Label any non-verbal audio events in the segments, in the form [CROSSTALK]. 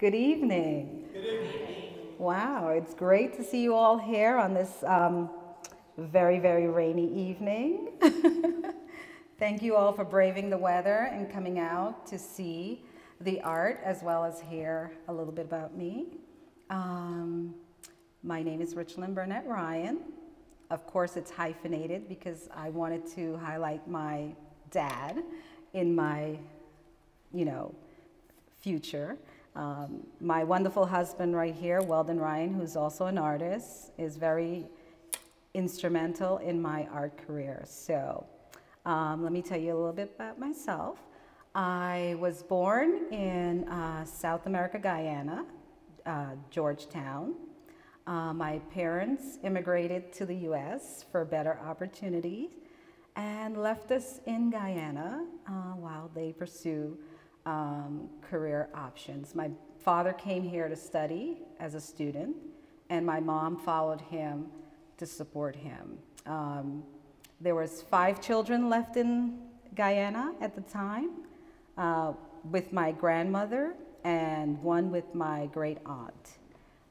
Good evening. Good evening. Wow, it's great to see you all here on this um, very, very rainy evening. [LAUGHS] Thank you all for braving the weather and coming out to see the art as well as hear a little bit about me. Um, my name is Richlin Burnett Ryan. Of course, it's hyphenated because I wanted to highlight my dad in my, you know, future. Um, my wonderful husband right here, Weldon Ryan, who's also an artist, is very instrumental in my art career. So um, let me tell you a little bit about myself. I was born in uh, South America, Guyana, uh, Georgetown. Uh, my parents immigrated to the US for better opportunities and left us in Guyana uh, while they pursue um, career options. My father came here to study as a student, and my mom followed him to support him. Um, there was five children left in Guyana at the time, uh, with my grandmother and one with my great aunt.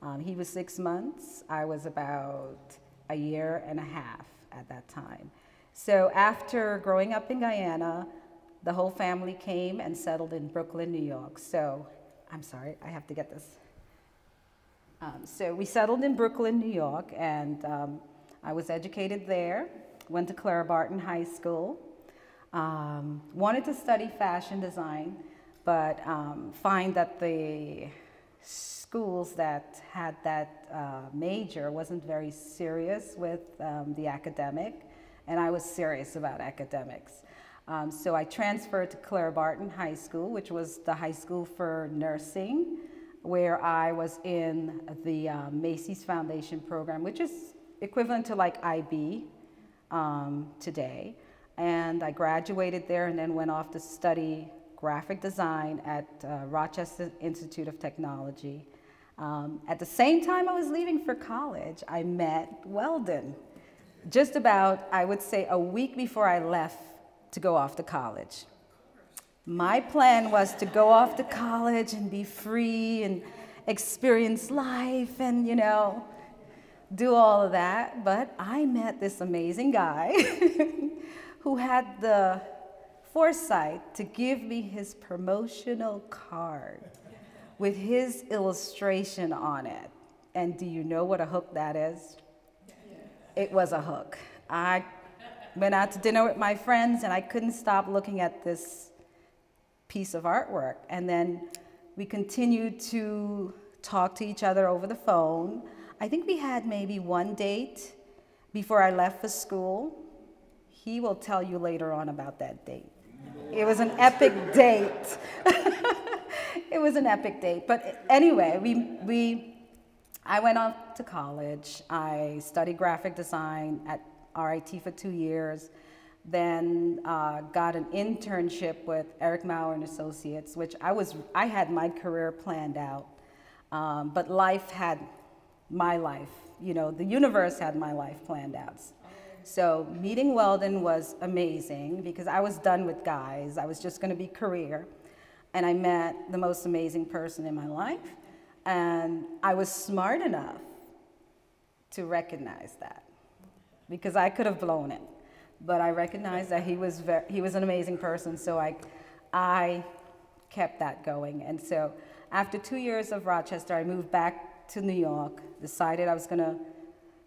Um, he was six months. I was about a year and a half at that time. So after growing up in Guyana, the whole family came and settled in Brooklyn, New York. So, I'm sorry, I have to get this. Um, so we settled in Brooklyn, New York, and um, I was educated there, went to Clara Barton High School, um, wanted to study fashion design, but um, find that the schools that had that uh, major wasn't very serious with um, the academic, and I was serious about academics. Um, so I transferred to Clara Barton High School, which was the high school for nursing, where I was in the uh, Macy's Foundation program, which is equivalent to like IB um, today. And I graduated there and then went off to study graphic design at uh, Rochester Institute of Technology. Um, at the same time I was leaving for college, I met Weldon. Just about, I would say, a week before I left to go off to college. My plan was to go off to college and be free and experience life and, you know, do all of that. But I met this amazing guy [LAUGHS] who had the foresight to give me his promotional card with his illustration on it. And do you know what a hook that is? It was a hook. I went out to dinner with my friends and I couldn't stop looking at this piece of artwork. And then we continued to talk to each other over the phone. I think we had maybe one date before I left for school. He will tell you later on about that date. It was an epic date. [LAUGHS] it was an epic date. But anyway, we, we, I went off to college. I studied graphic design at RIT for two years, then uh, got an internship with Eric Maurer and Associates, which I was, I had my career planned out, um, but life had my life, you know, the universe had my life planned out. So meeting Weldon was amazing because I was done with guys. I was just going to be career. And I met the most amazing person in my life. And I was smart enough to recognize that because I could have blown it. But I recognized that he was, very, he was an amazing person, so I, I kept that going. And so after two years of Rochester, I moved back to New York, decided I was going to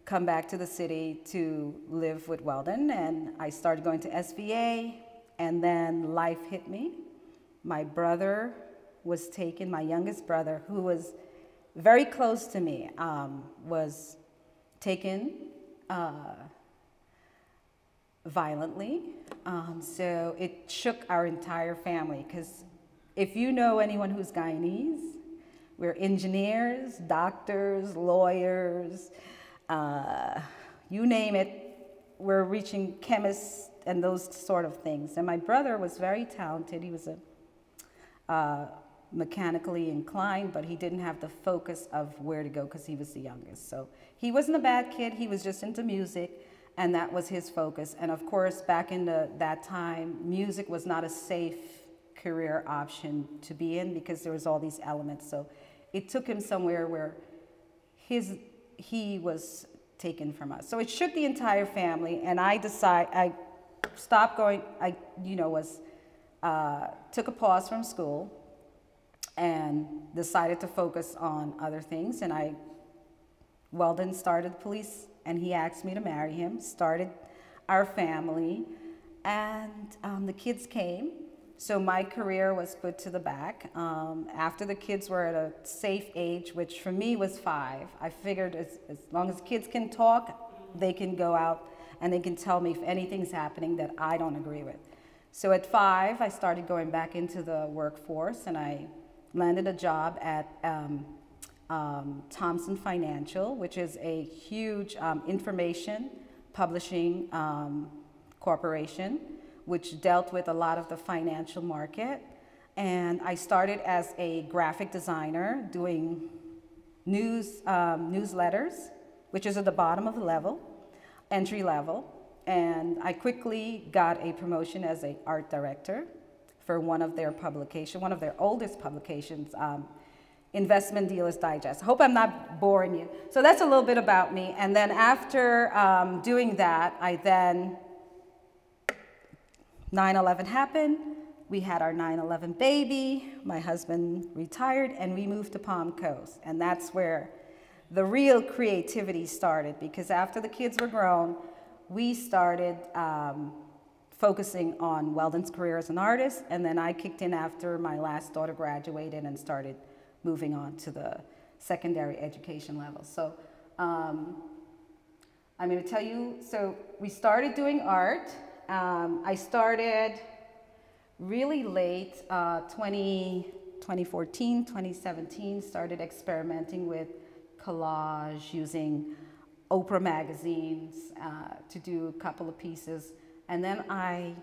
come back to the city to live with Weldon, and I started going to SVA, and then life hit me. My brother was taken, my youngest brother, who was very close to me, um, was taken uh, violently. Um, so it shook our entire family because if you know anyone who's Guyanese, we're engineers, doctors, lawyers, uh, you name it, we're reaching chemists and those sort of things. And my brother was very talented. He was a uh, mechanically inclined, but he didn't have the focus of where to go because he was the youngest. So he wasn't a bad kid. He was just into music and that was his focus. And of course, back in the, that time, music was not a safe career option to be in because there was all these elements. So it took him somewhere where his, he was taken from us. So it shook the entire family, and I decide I stopped going. I, you know, was uh, took a pause from school and decided to focus on other things. And I, Weldon started police, and he asked me to marry him. Started our family, and um, the kids came. So my career was put to the back. Um, after the kids were at a safe age, which for me was five, I figured as, as long as kids can talk, they can go out and they can tell me if anything's happening that I don't agree with. So at five, I started going back into the workforce and I landed a job at um, um, Thomson Financial, which is a huge um, information publishing um, corporation, which dealt with a lot of the financial market. And I started as a graphic designer doing news um, newsletters, which is at the bottom of the level, entry level. And I quickly got a promotion as an art director for one of their publication, one of their oldest publications, um, Investment Dealers Digest. I hope I'm not boring you. So that's a little bit about me. And then after um, doing that, I then 9-11 happened. We had our 9-11 baby. My husband retired, and we moved to Palm Coast. And that's where the real creativity started because after the kids were grown, we started um, focusing on Weldon's career as an artist. And then I kicked in after my last daughter graduated and started moving on to the secondary education level. So um, I'm going to tell you, so we started doing art. Um, I started really late, uh, 20, 2014, 2017, started experimenting with collage using Oprah magazines uh, to do a couple of pieces. And then I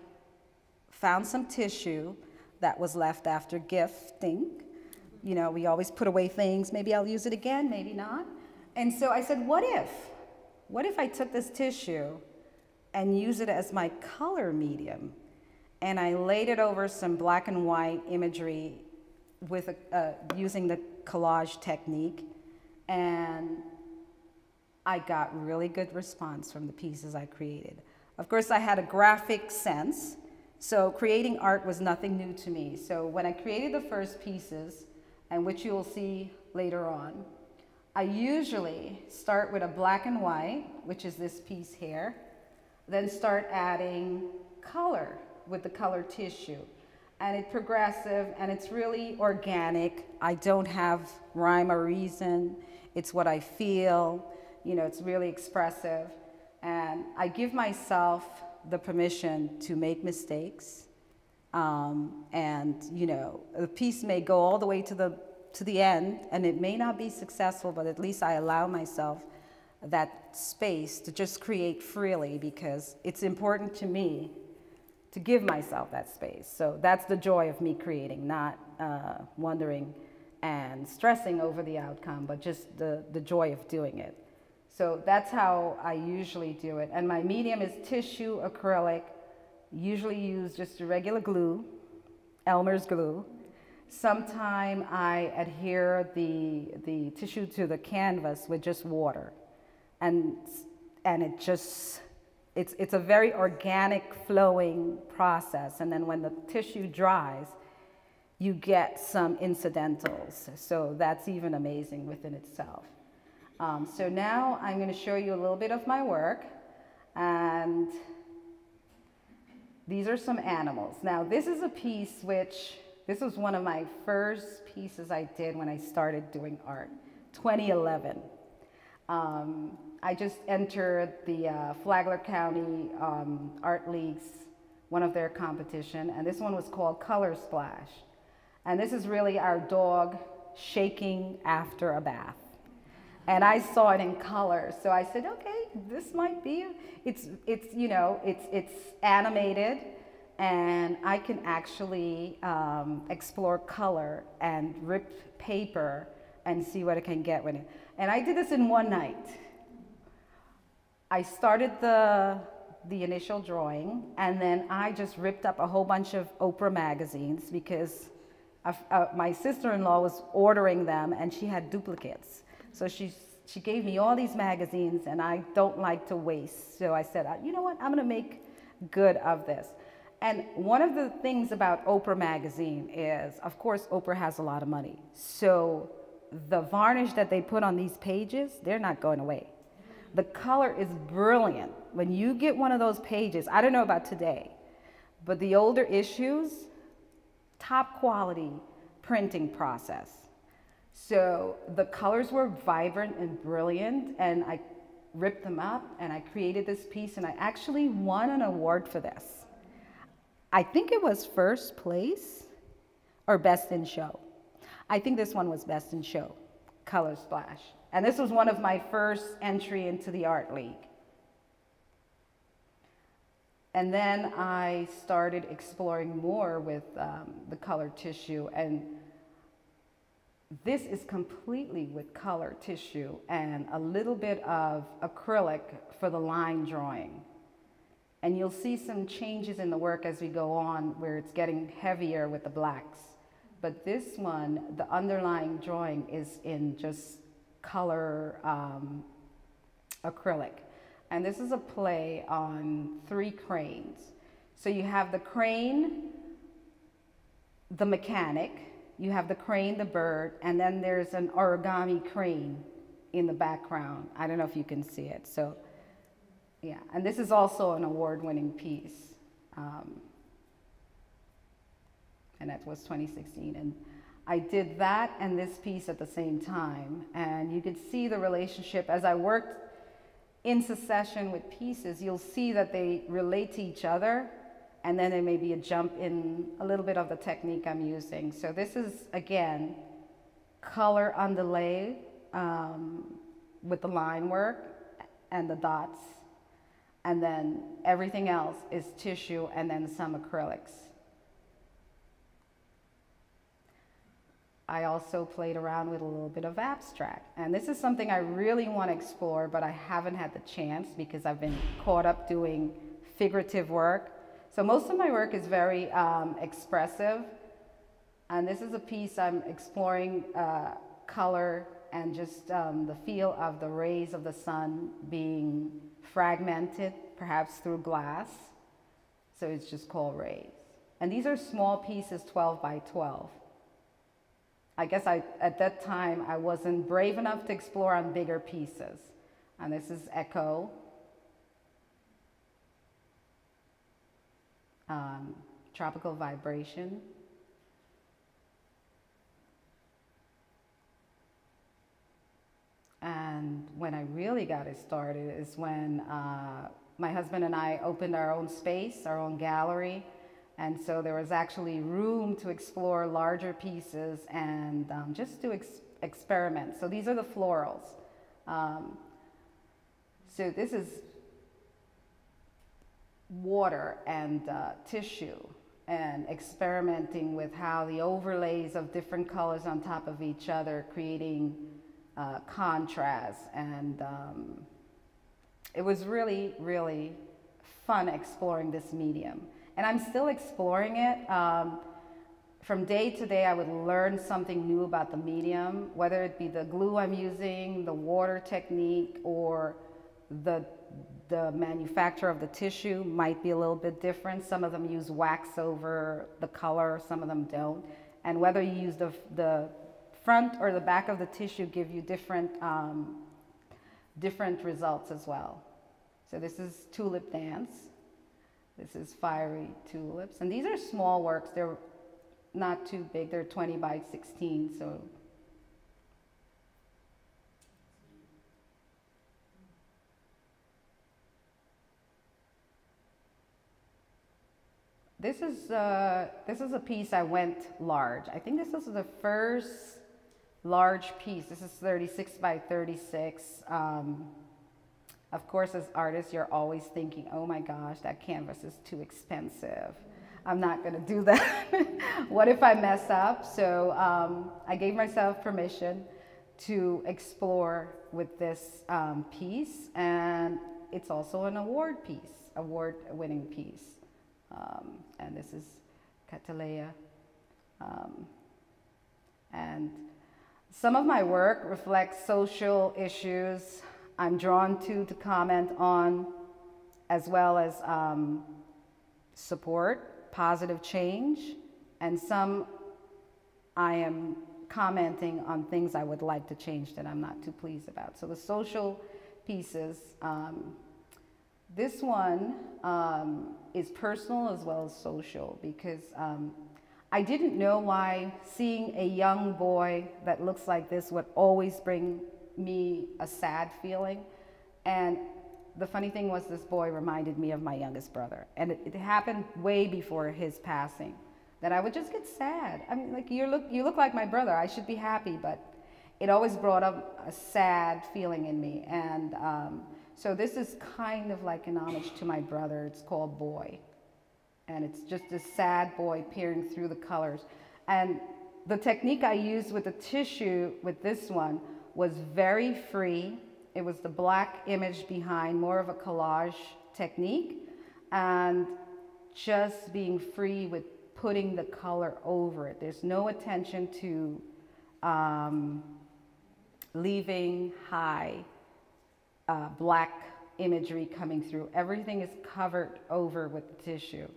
found some tissue that was left after gifting. You know, we always put away things. Maybe I'll use it again, maybe not. And so I said, what if? What if I took this tissue and use it as my color medium. And I laid it over some black and white imagery with a, uh, using the collage technique. And I got really good response from the pieces I created. Of course, I had a graphic sense, so creating art was nothing new to me. So when I created the first pieces, and which you will see later on, I usually start with a black and white, which is this piece here, then start adding color with the color tissue. And it's progressive and it's really organic. I don't have rhyme or reason. It's what I feel. You know, it's really expressive. And I give myself the permission to make mistakes. Um, and, you know, the piece may go all the way to the, to the end and it may not be successful, but at least I allow myself that space to just create freely because it's important to me to give myself that space. So that's the joy of me creating, not uh, wondering and stressing over the outcome, but just the, the joy of doing it. So that's how I usually do it. And my medium is tissue acrylic, usually use just a regular glue, Elmer's glue. Sometime I adhere the, the tissue to the canvas with just water. And and it just it's it's a very organic flowing process. And then when the tissue dries you get some incidentals. So that's even amazing within itself. Um, so now i'm going to show you a little bit of my work. And these are some animals now this is a piece which this was one of my first pieces i did when i started doing art 2011 um, I just entered the uh, Flagler County um, Art League's, one of their competition, and this one was called Color Splash. And this is really our dog shaking after a bath. And I saw it in color, so I said, okay, this might be, it's, it's you know, it's, it's animated, and I can actually um, explore color and rip paper and see what I can get with it. And I did this in one night. I started the, the initial drawing and then I just ripped up a whole bunch of Oprah magazines because uh, my sister-in-law was ordering them and she had duplicates. So she, she gave me all these magazines and I don't like to waste. So I said, uh, you know what, I'm gonna make good of this. And one of the things about Oprah magazine is, of course, Oprah has a lot of money. So the varnish that they put on these pages, they're not going away. The color is brilliant. When you get one of those pages, I don't know about today, but the older issues, top quality printing process. So the colors were vibrant and brilliant, and I ripped them up and I created this piece, and I actually won an award for this. I think it was first place or best in show. I think this one was best in show, Color Splash. And this was one of my first entry into the Art League. And then I started exploring more with um, the color tissue. And this is completely with color tissue and a little bit of acrylic for the line drawing. And you'll see some changes in the work as we go on where it's getting heavier with the blacks. But this one, the underlying drawing is in just color um, acrylic. And this is a play on three cranes. So you have the crane, the mechanic, you have the crane, the bird, and then there's an origami crane in the background. I don't know if you can see it. So, yeah, and this is also an award-winning piece. Um, and that was 2016. And I did that and this piece at the same time. And you could see the relationship as I worked in succession with pieces, you'll see that they relate to each other and then there may be a jump in a little bit of the technique I'm using. So this is, again, color on underlay um, with the line work and the dots. And then everything else is tissue and then some acrylics. I also played around with a little bit of abstract. And this is something I really want to explore, but I haven't had the chance because I've been caught up doing figurative work. So most of my work is very um, expressive. And this is a piece I'm exploring uh, color and just um, the feel of the rays of the sun being fragmented, perhaps through glass. So it's just called rays. And these are small pieces, 12 by 12. I guess I, at that time, I wasn't brave enough to explore on bigger pieces. And this is Echo. Um, tropical vibration. And when I really got it started is when uh, my husband and I opened our own space, our own gallery, and so there was actually room to explore larger pieces and um, just to ex experiment. So these are the florals. Um, so this is water and uh, tissue and experimenting with how the overlays of different colors on top of each other creating uh, contrast and um, it was really really fun exploring this medium and I'm still exploring it. Um, from day to day, I would learn something new about the medium, whether it be the glue I'm using, the water technique, or the, the manufacture of the tissue might be a little bit different. Some of them use wax over the color, some of them don't. And whether you use the, the front or the back of the tissue give you different, um, different results as well. So this is Tulip Dance. This is Fiery Tulips. And these are small works. They're not too big. They're 20 by 16, so. This is, uh, this is a piece I went large. I think this is the first large piece. This is 36 by 36. Um, of course, as artists, you're always thinking, oh my gosh, that canvas is too expensive. I'm not going to do [LAUGHS] that. what if I mess up? So um, I gave myself permission to explore with this um, piece, and it's also an award piece, award winning piece. Um, and this is Catalea. Um, And some of my work reflects social issues I'm drawn to to comment on, as well as um, support, positive change, and some I am commenting on things I would like to change that I'm not too pleased about. So the social pieces, um, this one um, is personal as well as social because um, I didn't know why seeing a young boy that looks like this would always bring me a sad feeling. And the funny thing was this boy reminded me of my youngest brother. And it, it happened way before his passing that I would just get sad. I mean, like you look, you look like my brother. I should be happy, but it always brought up a sad feeling in me. And um, so this is kind of like an homage to my brother. It's called Boy. And it's just a sad boy peering through the colors. And the technique I used with the tissue with this one was very free. It was the black image behind, more of a collage technique. And just being free with putting the color over it. There's no attention to um, leaving high uh, black imagery coming through. Everything is covered over with the tissue.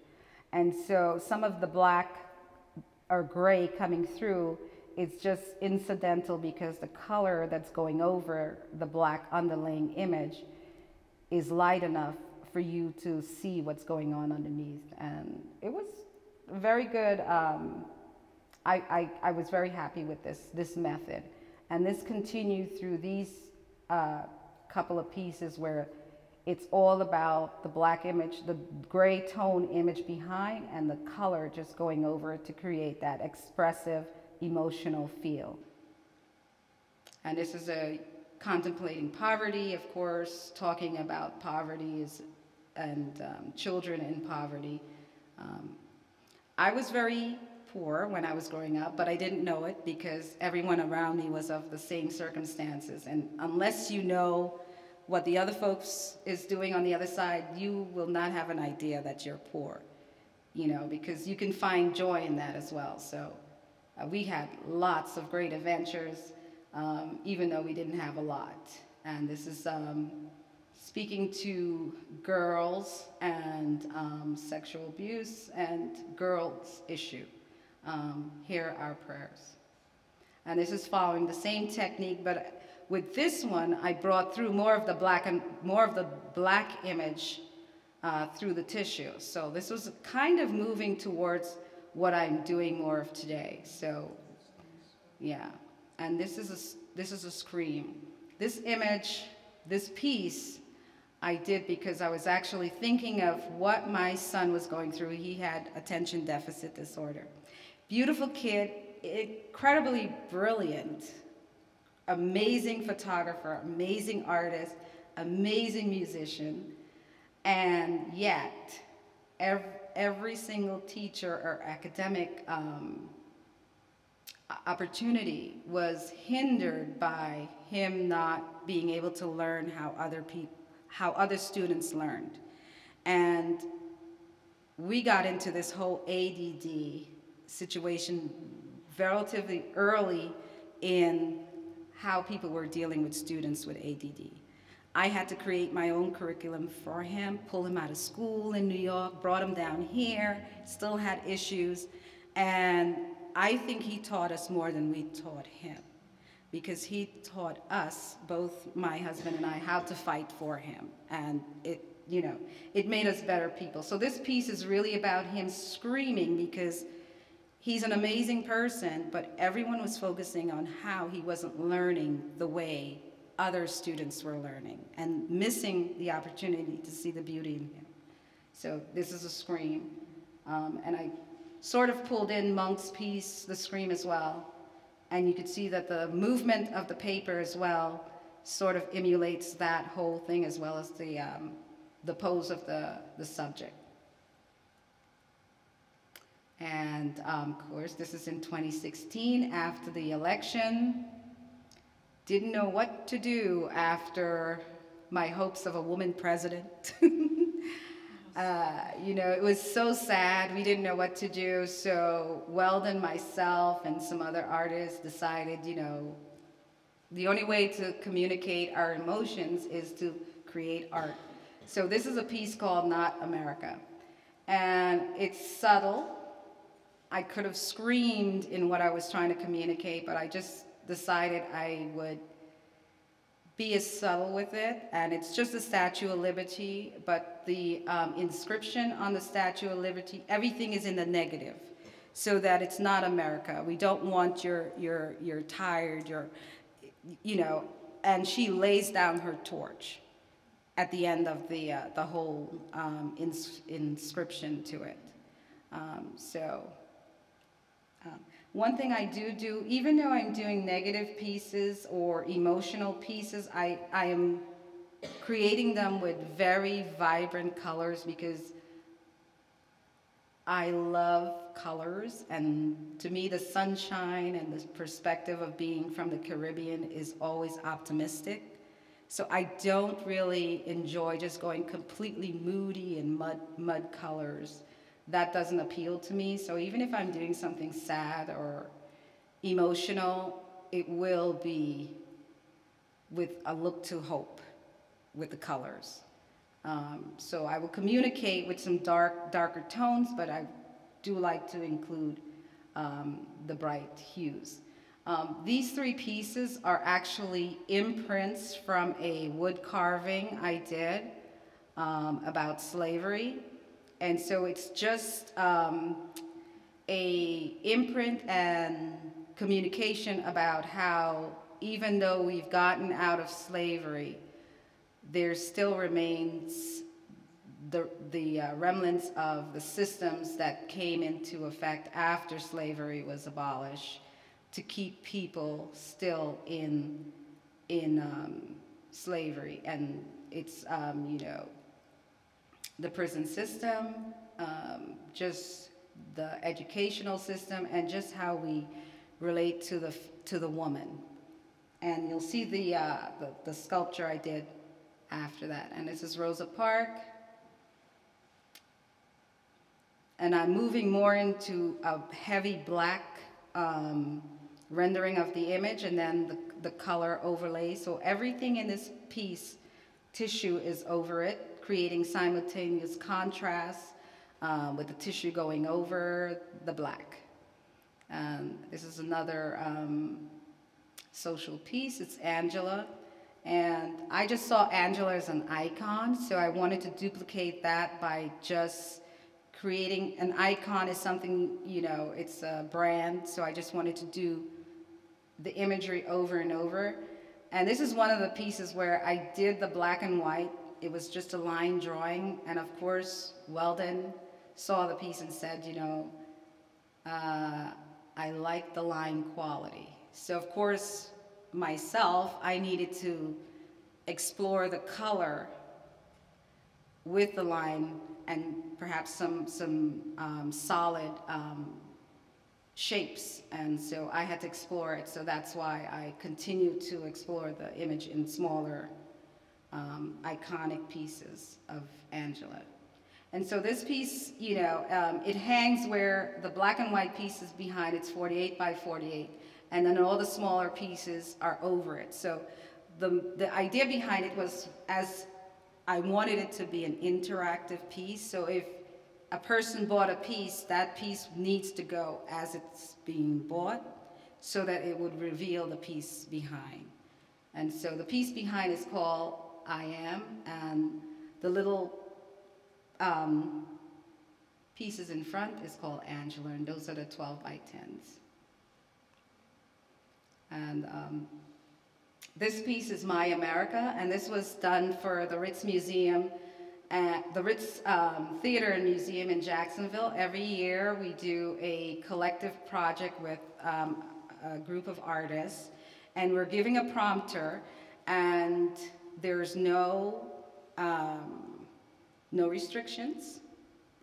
And so some of the black or gray coming through is just incidental because the color that's going over the black underlaying image is light enough for you to see what's going on underneath. And it was very good. Um, I, I, I, was very happy with this, this method. And this continued through these uh, couple of pieces where it's all about the black image, the gray tone image behind, and the color just going over it to create that expressive, emotional feel. And this is a contemplating poverty, of course, talking about poverty is, and um, children in poverty. Um, I was very poor when I was growing up, but I didn't know it because everyone around me was of the same circumstances. And unless you know what the other folks is doing on the other side, you will not have an idea that you're poor, you know, because you can find joy in that as well. So uh, we had lots of great adventures, um, even though we didn't have a lot. And this is um, speaking to girls and um, sexual abuse and girls issue. Um, hear our prayers. And this is following the same technique, but with this one, I brought through more of the black and more of the black image uh, through the tissue. So this was kind of moving towards what I'm doing more of today. So, yeah. And this is a, this is a scream. This image, this piece I did because I was actually thinking of what my son was going through. He had attention deficit disorder. Beautiful kid, incredibly brilliant, amazing photographer, amazing artist, amazing musician, and yet every, every single teacher or academic um, opportunity was hindered by him not being able to learn how other people how other students learned. And we got into this whole ADD situation relatively early in how people were dealing with students with ADD. I had to create my own curriculum for him, pull him out of school in New York, brought him down here, still had issues, and I think he taught us more than we taught him because he taught us, both my husband and I, how to fight for him. And it, you know, it made us better people. So this piece is really about him screaming because he's an amazing person, but everyone was focusing on how he wasn't learning the way other students were learning and missing the opportunity to see the beauty in him. So this is a scream. Um, and I sort of pulled in Munch's piece, the scream as well. And you could see that the movement of the paper as well sort of emulates that whole thing as well as the, um, the pose of the, the subject. And um, of course, this is in 2016 after the election. Didn't know what to do after my hopes of a woman president. [LAUGHS] Uh, you know, it was so sad. We didn't know what to do. So Weldon, myself, and some other artists decided, you know, the only way to communicate our emotions is to create art. So this is a piece called Not America. And it's subtle. I could have screamed in what I was trying to communicate, but I just decided I would be as subtle with it. And it's just a Statue of Liberty, but the um, inscription on the Statue of Liberty, everything is in the negative so that it's not America. We don't want your, your, your tired, your, you know, and she lays down her torch at the end of the, uh, the whole um, ins inscription to it. Um, so um, one thing I do do, even though I'm doing negative pieces or emotional pieces, I, I am creating them with very vibrant colors because I love colors and to me the sunshine and the perspective of being from the Caribbean is always optimistic. So I don't really enjoy just going completely moody and mud, mud colors. That doesn't appeal to me. So even if I'm doing something sad or emotional, it will be with a look to hope with the colors. Um, so I will communicate with some dark, darker tones, but I do like to include um, the bright hues. Um, these three pieces are actually imprints from a wood carving I did um, about slavery. And so it's just um, a imprint and communication about how even though we've gotten out of slavery, there still remains the, the uh, remnants of the systems that came into effect after slavery was abolished to keep people still in, in um, slavery. And it's, um, you know, the prison system, um, just the educational system, and just how we relate to the, to the woman. And you'll see the, uh, the, the sculpture I did after that. And this is Rosa Park. And I'm moving more into a heavy black um, rendering of the image and then the, the color overlay. So everything in this piece, tissue is over it, creating simultaneous contrast uh, with the tissue going over the black. Um, this is another um, social piece. It's Angela. And I just saw Angela as an icon, so I wanted to duplicate that by just creating an icon is something, you know, it's a brand, so I just wanted to do the imagery over and over. And this is one of the pieces where I did the black and white. It was just a line drawing. And of course, Weldon saw the piece and said, you know, uh, I like the line quality. So of course, myself, I needed to explore the color with the line and perhaps some, some um, solid um, shapes. And so I had to explore it. So that's why I continue to explore the image in smaller, um, iconic pieces of Angela. And so this piece, you know, um, it hangs where the black and white piece is behind, it's 48 by 48, and then all the smaller pieces are over it. So the, the idea behind it was as I wanted it to be an interactive piece, so if a person bought a piece, that piece needs to go as it's being bought so that it would reveal the piece behind. And so the piece behind is called I Am, and the little um, pieces in front is called Angela, and those are the 12 by 10s. And um, this piece is My America, and this was done for the Ritz Museum at the Ritz um, Theater and Museum in Jacksonville. Every year we do a collective project with um, a group of artists, and we're giving a prompter, and there's no, um, no restrictions.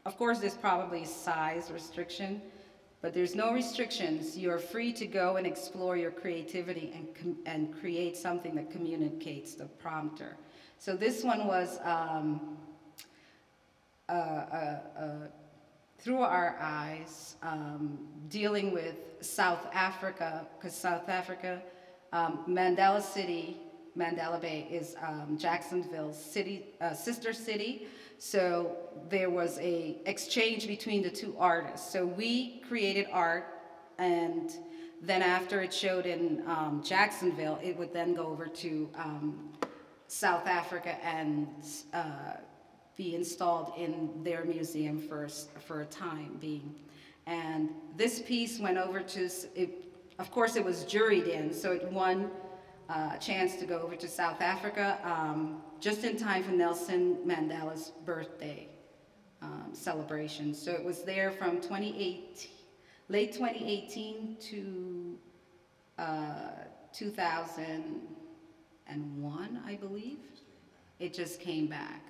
Of course, there's probably size restriction, but there's no restrictions. You're free to go and explore your creativity and, and create something that communicates the prompter. So this one was um, uh, uh, uh, through our eyes, um, dealing with South Africa, because South Africa, um, Mandela City, Mandela Bay is um, Jacksonville's city, uh, sister city. So there was a exchange between the two artists. So we created art and then after it showed in um, Jacksonville, it would then go over to um, South Africa and uh, be installed in their museum for, for a time being. And this piece went over to, it, of course it was juried in, so it won uh, a chance to go over to South Africa um, just in time for Nelson Mandela's birthday um, celebration. So it was there from 2018, late 2018 to uh, 2001, I believe. It just came back.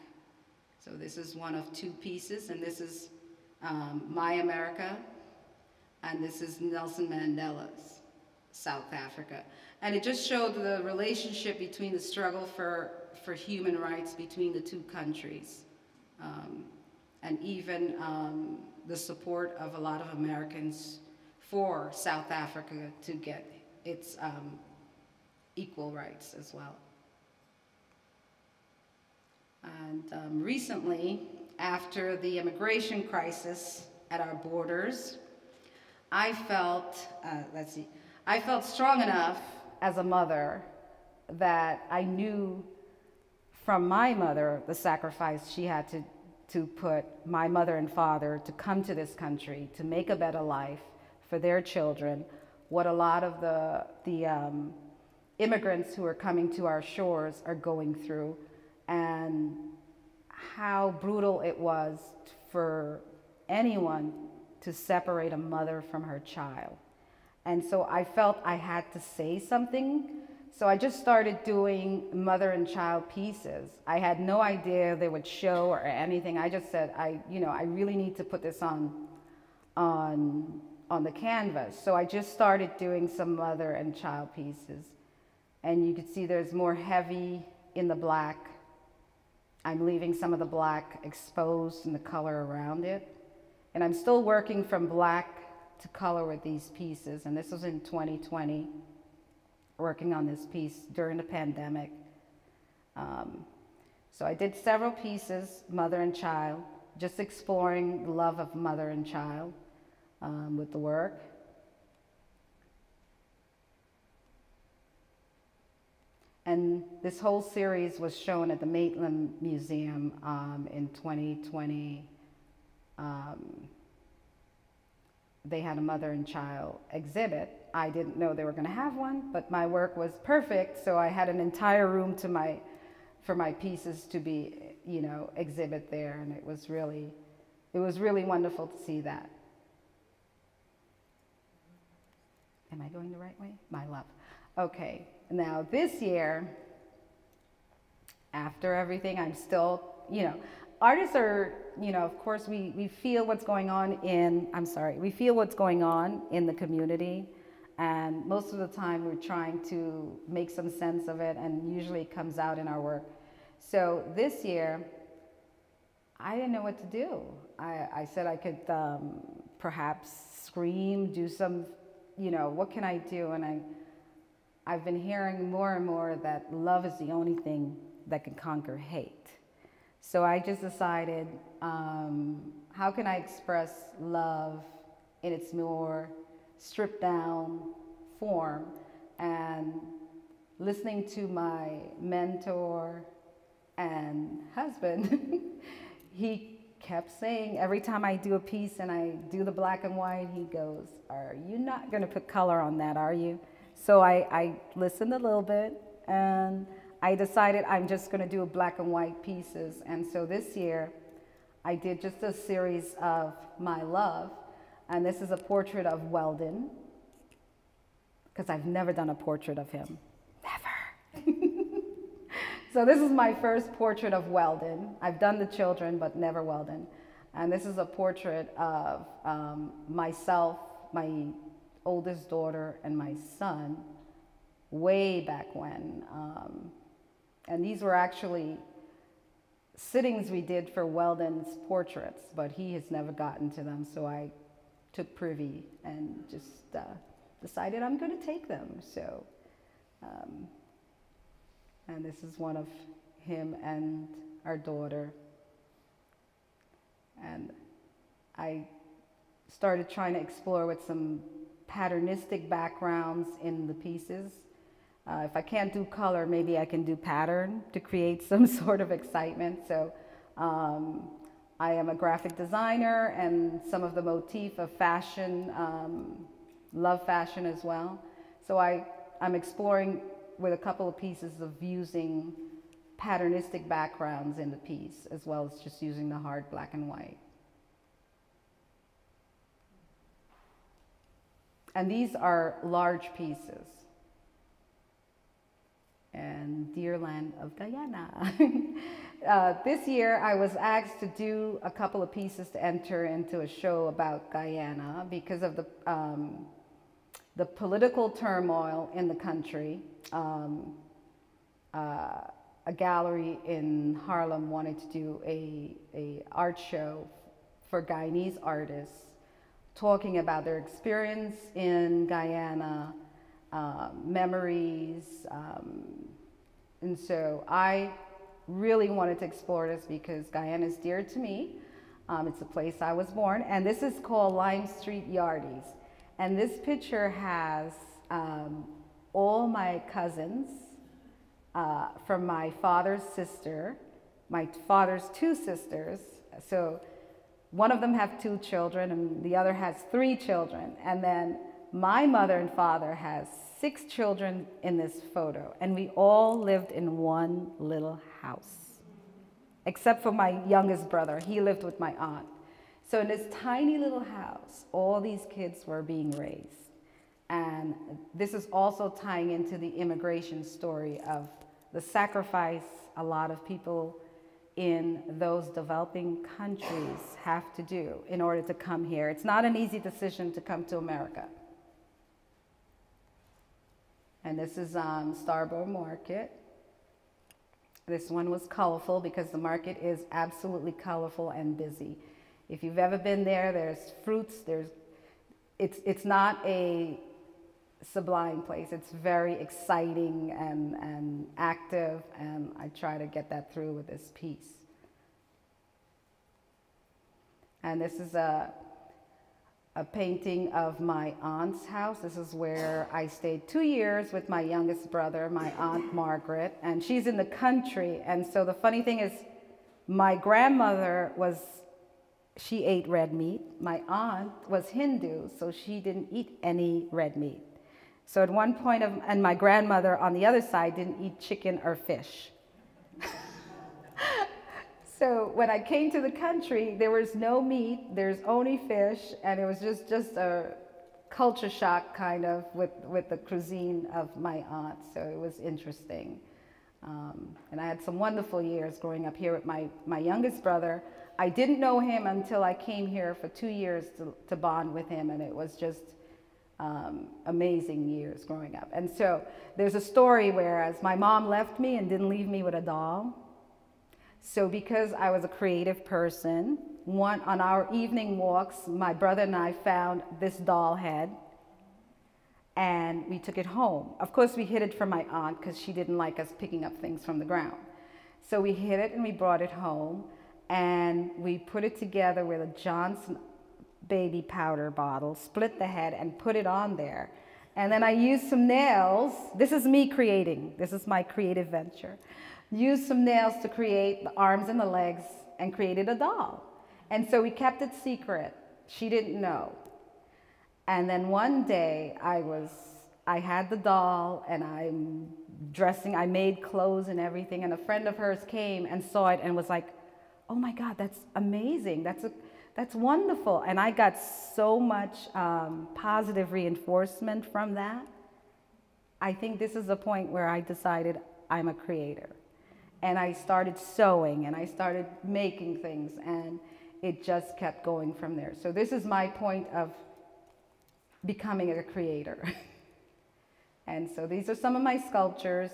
So this is one of two pieces, and this is um, My America, and this is Nelson Mandela's South Africa. And it just showed the relationship between the struggle for, for human rights between the two countries. Um, and even um, the support of a lot of Americans for South Africa to get its um, equal rights as well. And um, recently, after the immigration crisis at our borders, I felt, uh, let's see, I felt strong enough as a mother that I knew from my mother the sacrifice she had to, to put my mother and father to come to this country to make a better life for their children, what a lot of the, the um, immigrants who are coming to our shores are going through and how brutal it was for anyone to separate a mother from her child. And so I felt I had to say something. So I just started doing mother and child pieces. I had no idea they would show or anything. I just said, I, you know, I really need to put this on, on, on the canvas. So I just started doing some mother and child pieces. And you can see there's more heavy in the black. I'm leaving some of the black exposed and the color around it. And I'm still working from black to color with these pieces. And this was in 2020, working on this piece during the pandemic. Um, so I did several pieces, mother and child, just exploring the love of mother and child um, with the work. And this whole series was shown at the Maitland Museum um, in 2020. Um, they had a mother and child exhibit. I didn't know they were going to have one, but my work was perfect, so I had an entire room to my, for my pieces to be, you know, exhibit there, and it was really, it was really wonderful to see that. Am I going the right way? My love. Okay, now this year, after everything, I'm still, you know, artists are, you know, of course, we, we feel what's going on in, I'm sorry, we feel what's going on in the community. And most of the time, we're trying to make some sense of it, and usually it comes out in our work. So this year, I didn't know what to do. I, I said I could um, perhaps scream, do some, you know, what can I do? And I, I've been hearing more and more that love is the only thing that can conquer hate. So I just decided, um, how can I express love in its more stripped down form? And listening to my mentor and husband, [LAUGHS] he kept saying every time I do a piece and I do the black and white, he goes, Are you not going to put color on that, are you? So I, I listened a little bit and I decided I'm just going to do black and white pieces. And so this year, I did just a series of My Love. And this is a portrait of Weldon, because I've never done a portrait of him. Never. [LAUGHS] so this is my first portrait of Weldon. I've done the children, but never Weldon. And this is a portrait of um, myself, my oldest daughter, and my son way back when. Um, and these were actually sittings we did for Weldon's portraits, but he has never gotten to them, so I took privy and just uh, decided I'm going to take them. So, um, and this is one of him and our daughter. And I started trying to explore with some patternistic backgrounds in the pieces. Uh, if I can't do color, maybe I can do pattern to create [LAUGHS] some sort of excitement. So um, I am a graphic designer and some of the motif of fashion, um, love fashion as well. So I, I'm exploring with a couple of pieces of using patternistic backgrounds in the piece as well as just using the hard black and white. And these are large pieces. And Dear Land of Guyana. [LAUGHS] uh, this year I was asked to do a couple of pieces to enter into a show about Guyana because of the, um, the political turmoil in the country. Um, uh, a gallery in Harlem wanted to do a, a art show for Guyanese artists talking about their experience in Guyana, uh, memories. Um, and so I really wanted to explore this because Guyana is dear to me. Um, it's a place I was born. And this is called Lime Street Yardies. And this picture has um, all my cousins uh, from my father's sister, my father's two sisters. So one of them have two children and the other has three children. And then my mother and father has six children in this photo. And we all lived in one little house. Except for my youngest brother, he lived with my aunt. So in this tiny little house, all these kids were being raised. And this is also tying into the immigration story of the sacrifice a lot of people in those developing countries have to do in order to come here. It's not an easy decision to come to America. And this is um, Market. This one was colorful because the market is absolutely colorful and busy. If you've ever been there, there's fruits, there's, it's, it's not a sublime place. It's very exciting and, and active, and I try to get that through with this piece. And this is a, a painting of my aunt's house. This is where I stayed two years with my youngest brother, my aunt Margaret, and she's in the country. And so the funny thing is, my grandmother was, she ate red meat. My aunt was Hindu, so she didn't eat any red meat. So at one point, of, and my grandmother on the other side didn't eat chicken or fish. [LAUGHS] so when I came to the country, there was no meat, there's only fish, and it was just, just a culture shock kind of with, with the cuisine of my aunt. So it was interesting. Um, and I had some wonderful years growing up here with my, my youngest brother. I didn't know him until I came here for two years to, to bond with him, and it was just um, amazing years growing up. And so there's a story where as my mom left me and didn't leave me with a doll. So because I was a creative person, one on our evening walks, my brother and I found this doll head and we took it home. Of course, we hid it from my aunt because she didn't like us picking up things from the ground. So we hid it and we brought it home and we put it together with a Johnson baby powder bottle, split the head, and put it on there. And then I used some nails. This is me creating. This is my creative venture. Used some nails to create the arms and the legs and created a doll. And so we kept it secret. She didn't know. And then one day I was, I had the doll and I'm dressing, I made clothes and everything. And a friend of hers came and saw it and was like, oh my God, that's amazing. That's a, that's wonderful. And I got so much um, positive reinforcement from that. I think this is the point where I decided I'm a creator. And I started sewing and I started making things, and it just kept going from there. So, this is my point of becoming a creator. [LAUGHS] and so, these are some of my sculptures.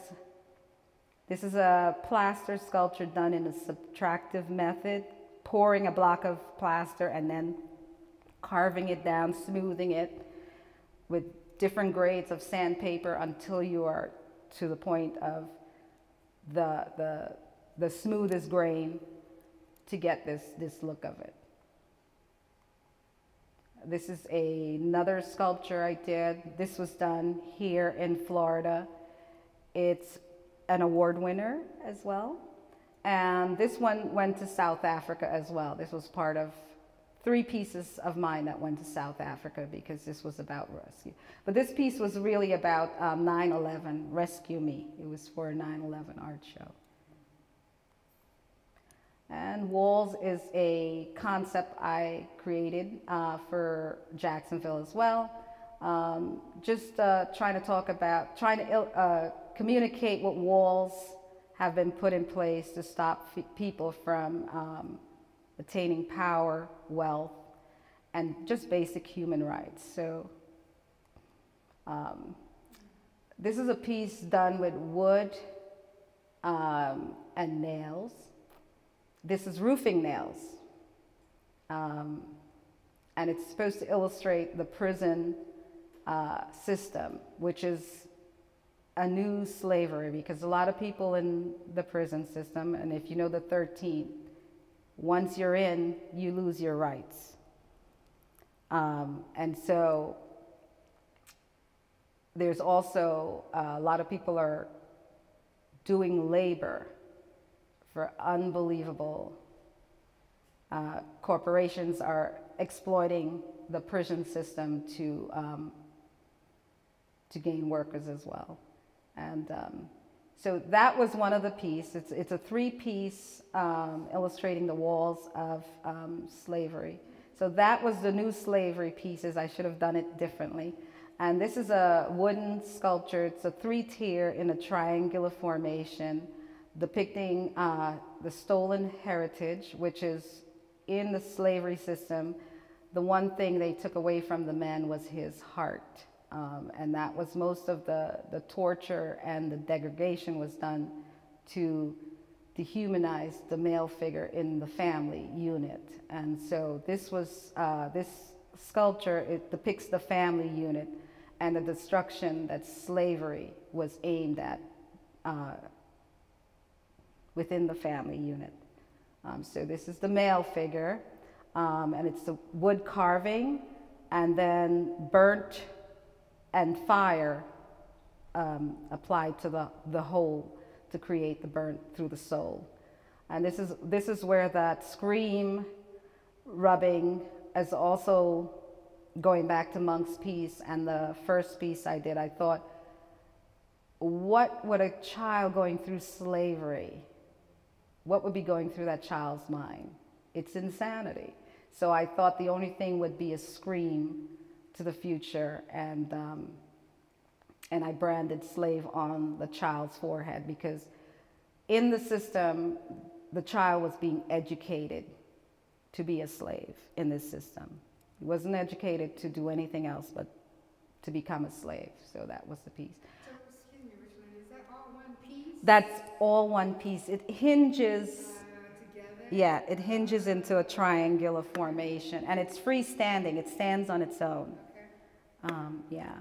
This is a plaster sculpture done in a subtractive method, pouring a block of plaster and then carving it down, smoothing it with different grades of sandpaper until you are to the point of the, the, the smoothest grain to get this, this look of it. This is a, another sculpture I did. This was done here in Florida. It's an award winner as well. And this one went to South Africa as well. This was part of three pieces of mine that went to South Africa because this was about rescue. But this piece was really about 9-11, um, Rescue Me. It was for a 9-11 art show. And Walls is a concept I created uh, for Jacksonville as well. Um, just uh, trying to talk about, trying to uh, communicate what walls have been put in place to stop people from um, attaining power, wealth, and just basic human rights. So um, this is a piece done with wood um, and nails. This is roofing nails. Um, and it's supposed to illustrate the prison uh, system, which is a new slavery because a lot of people in the prison system, and if you know the 13th, once you're in, you lose your rights. Um, and so there's also uh, a lot of people are doing labor for unbelievable. Uh, corporations are exploiting the prison system to um, to gain workers as well. And um, so that was one of the pieces. It's, it's a three piece um, illustrating the walls of um, slavery. So that was the new slavery pieces. I should have done it differently. And this is a wooden sculpture. It's a three tier in a triangular formation depicting uh, the stolen heritage, which is in the slavery system. The one thing they took away from the man was his heart. Um, and that was most of the, the torture and the degradation was done to dehumanize the male figure in the family unit. And so this was, uh, this sculpture, it depicts the family unit and the destruction that slavery was aimed at uh, within the family unit. Um, so this is the male figure, um, and it's the wood carving, and then burnt and fire um, applied to the, the whole to create the burn through the soul. And this is, this is where that scream rubbing is also going back to Munch's piece and the first piece I did. I thought, what would a child going through slavery, what would be going through that child's mind? It's insanity. So I thought the only thing would be a scream to the future and um, and I branded slave on the child's forehead because in the system the child was being educated to be a slave in this system. He wasn't educated to do anything else but to become a slave. So that was the piece. So, excuse me, that all one piece? That's all one piece. It hinges. Uh, yeah, it hinges into a triangular formation and it's freestanding. It stands on its own. Um, yeah.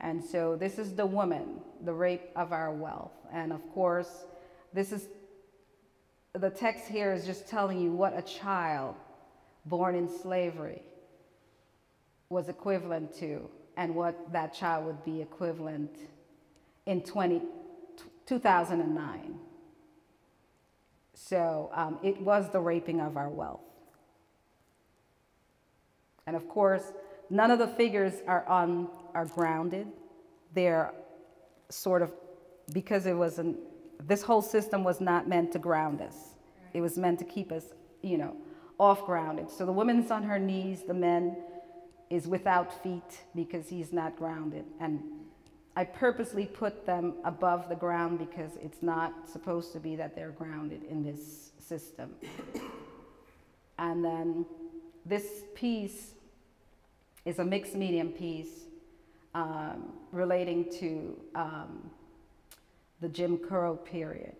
And so this is the woman, the rape of our wealth. And of course, this is the text here is just telling you what a child born in slavery was equivalent to and what that child would be equivalent in 20, 2009. So um, it was the raping of our wealth. And of course, None of the figures are on are grounded. They're sort of because it wasn't this whole system was not meant to ground us. It was meant to keep us, you know, off grounded. So the woman's on her knees, the man is without feet because he's not grounded. And I purposely put them above the ground because it's not supposed to be that they're grounded in this system. [COUGHS] and then this piece is a mixed medium piece um, relating to um, the Jim Crow period.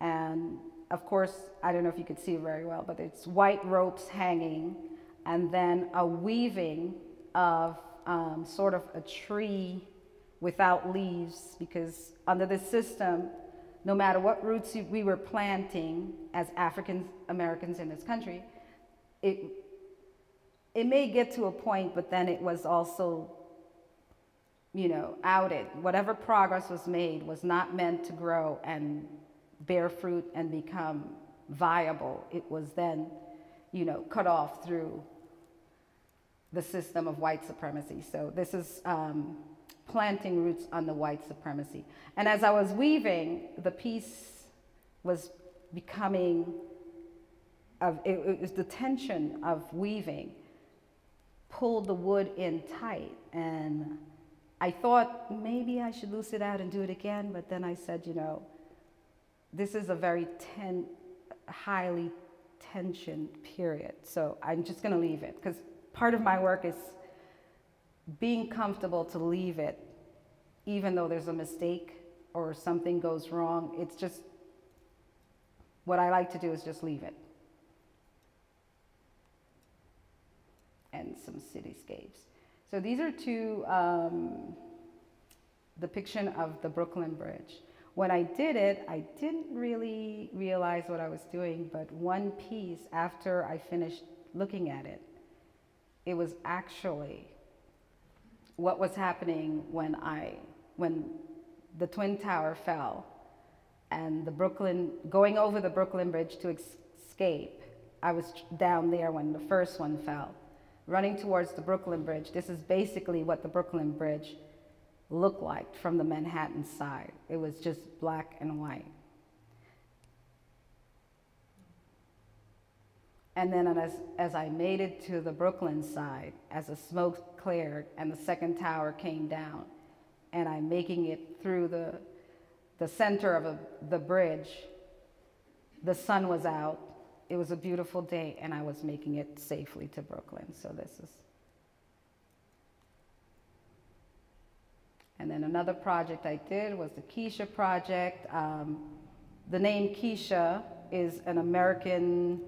And of course, I don't know if you could see very well, but it's white ropes hanging and then a weaving of um, sort of a tree without leaves because under this system, no matter what roots we were planting as African Americans in this country, it, it may get to a point, but then it was also, you know, outed. Whatever progress was made was not meant to grow and bear fruit and become viable. It was then, you know, cut off through the system of white supremacy. So this is um, planting roots on the white supremacy. And as I was weaving, the piece was becoming, of, it, it was the tension of weaving pulled the wood in tight. And I thought maybe I should loose it out and do it again, but then I said, you know, this is a very ten, highly tension period. So I'm just going to leave it because part of my work is being comfortable to leave it, even though there's a mistake or something goes wrong. It's just what I like to do is just leave it. And some cityscapes. So these are two um, depiction of the Brooklyn Bridge. When I did it, I didn't really realize what I was doing, but one piece after I finished looking at it, it was actually what was happening when I, when the Twin Tower fell and the Brooklyn, going over the Brooklyn Bridge to escape. I was down there when the first one fell, running towards the Brooklyn Bridge. This is basically what the Brooklyn Bridge looked like from the Manhattan side. It was just black and white. And then as, as I made it to the Brooklyn side, as the smoke cleared and the second tower came down, and I'm making it through the, the center of a, the bridge, the sun was out. It was a beautiful day, and I was making it safely to Brooklyn. So this is. And then another project I did was the Keisha Project. Um, the name Keisha is an American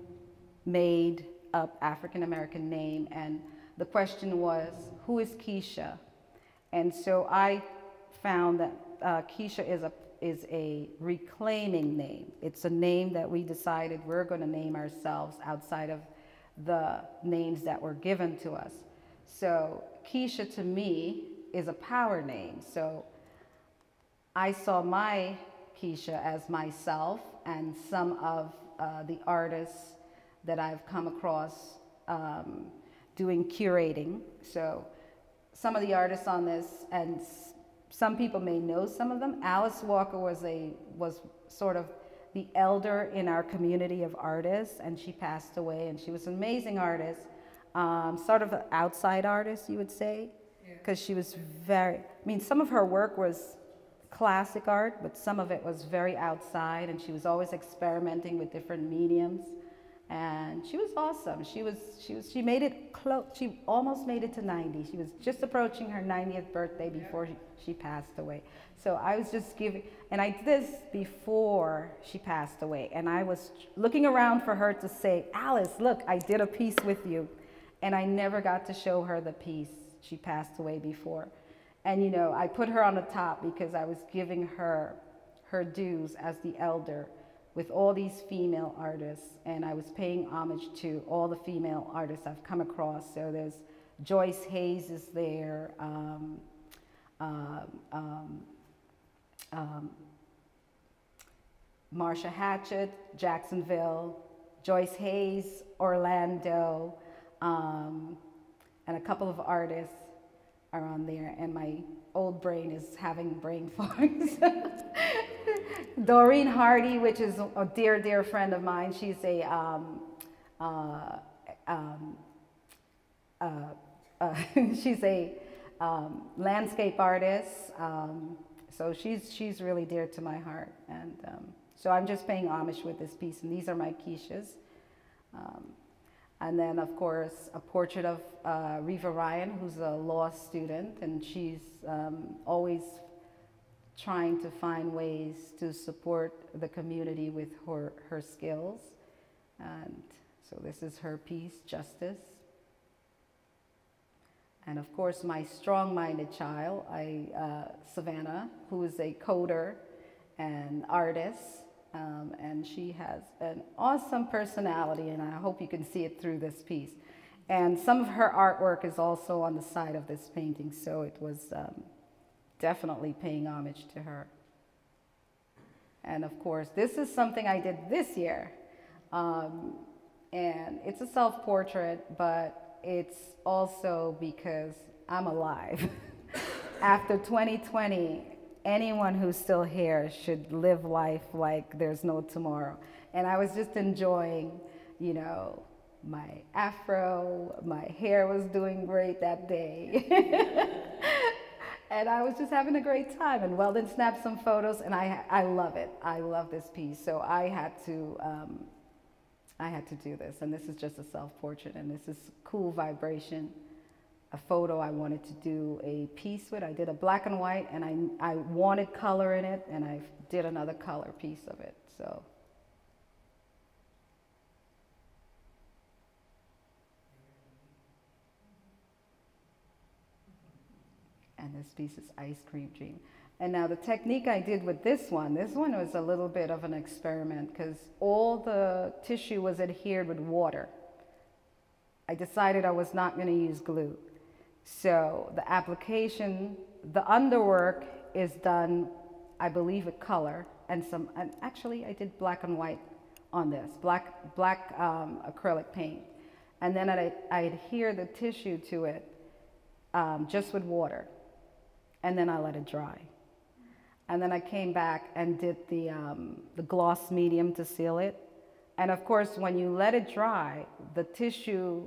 made up African American name. And the question was, who is Keisha? And so I found that uh, Keisha is a, is a reclaiming name. It's a name that we decided we're going to name ourselves outside of the names that were given to us. So Keisha to me is a power name. So I saw my Keisha as myself and some of uh, the artists that I've come across um, doing curating. So some of the artists on this, and some people may know some of them. Alice Walker was a was sort of the elder in our community of artists, and she passed away. And she was an amazing artist, um, sort of an outside artist, you would say, because yeah. she was very. I mean, some of her work was classic art, but some of it was very outside, and she was always experimenting with different mediums and she was awesome. She was she was she made it close. She almost made it to 90. She was just approaching her 90th birthday before she, she passed away. So I was just giving, and I did this before she passed away, and I was looking around for her to say, Alice, look, I did a piece with you, and I never got to show her the piece. She passed away before, and you know I put her on the top because I was giving her her dues as the elder with all these female artists, and I was paying homage to all the female artists I've come across. So there's Joyce Hayes is there, um, um, um, um Marsha Hatchett, Jacksonville, Joyce Hayes, Orlando, um, and a couple of artists are on there, and my old brain is having brain [LAUGHS] fogs. Doreen Hardy, which is a dear, dear friend of mine. She's a um, uh, um, uh, uh, [LAUGHS] she's a um, landscape artist. Um, so she's she's really dear to my heart, and um, so I'm just paying homage with this piece. And these are my Keishas. Um, and then, of course, a portrait of uh, Reva Ryan, who's a law student, and she's always trying to find ways to support the community with her, her skills. And so this is her piece, Justice. And of course, my strong-minded child, I, uh, Savannah, who is a coder and artist, um, and she has an awesome personality, and I hope you can see it through this piece. And some of her artwork is also on the side of this painting, so it was um, definitely paying homage to her. And of course, this is something I did this year. Um, and it's a self portrait, but it's also because I'm alive. [LAUGHS] After 2020, anyone who's still here should live life like there's no tomorrow. And I was just enjoying, you know, my afro, my hair was doing great that day. [LAUGHS] and I was just having a great time. And Weldon snapped some photos, and I, I love it. I love this piece. So I had to, um, I had to do this. And this is just a self-portrait, and this is cool vibration. A photo I wanted to do a piece with. I did a black and white, and I, I wanted color in it, and I did another color piece of it. So. and this piece is Ice Cream Dream. And now the technique I did with this one, this one was a little bit of an experiment because all the tissue was adhered with water. I decided I was not going to use glue. So the application, the underwork is done, I believe, with color and some, and actually I did black and white on this, black, black um, acrylic paint. And then I, I adhere the tissue to it um, just with water and then I let it dry. And then I came back and did the, um, the gloss medium to seal it. And of course, when you let it dry, the tissue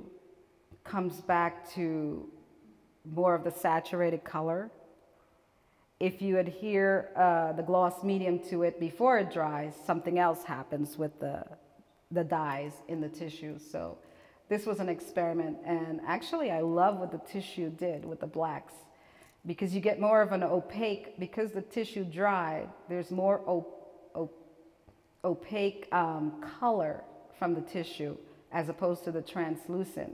comes back to more of the saturated color. If you adhere uh, the gloss medium to it before it dries, something else happens with the, the dyes in the tissue. So this was an experiment. And actually, I love what the tissue did with the blacks because you get more of an opaque, because the tissue dried, there's more op op opaque um, color from the tissue as opposed to the translucent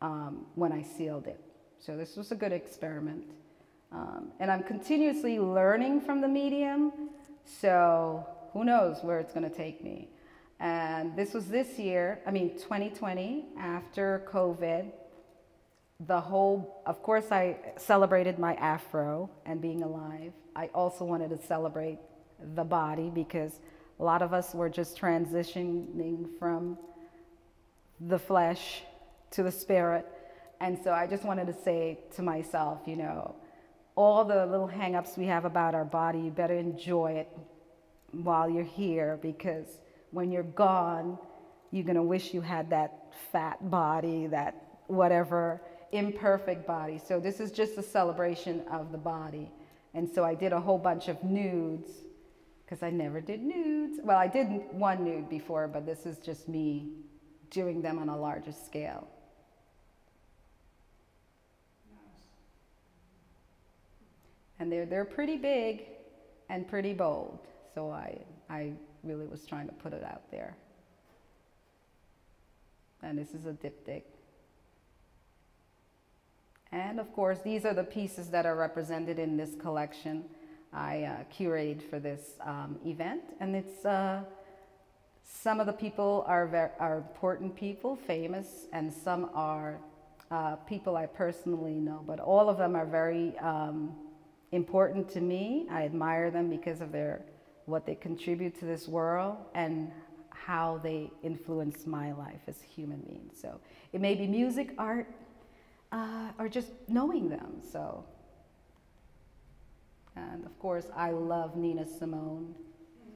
um, when I sealed it. So this was a good experiment. Um, and I'm continuously learning from the medium, so who knows where it's going to take me. And this was this year, I mean 2020, after COVID, the whole, of course, I celebrated my afro and being alive. I also wanted to celebrate the body because a lot of us were just transitioning from the flesh to the spirit. And so I just wanted to say to myself, you know, all the little hangups we have about our body, you better enjoy it while you're here because when you're gone, you're going to wish you had that fat body, that whatever imperfect body. So this is just a celebration of the body. And so I did a whole bunch of nudes because I never did nudes. Well, I did one nude before, but this is just me doing them on a larger scale. And they're, they're pretty big and pretty bold. So I, I really was trying to put it out there. And this is a diptych. And of course, these are the pieces that are represented in this collection I uh, curated for this um, event. And it's, uh, some of the people are, are important people, famous, and some are uh, people I personally know, but all of them are very um, important to me. I admire them because of their, what they contribute to this world and how they influence my life as a human being. So it may be music, art, uh, or just knowing them. So, and of course, I love Nina Simone.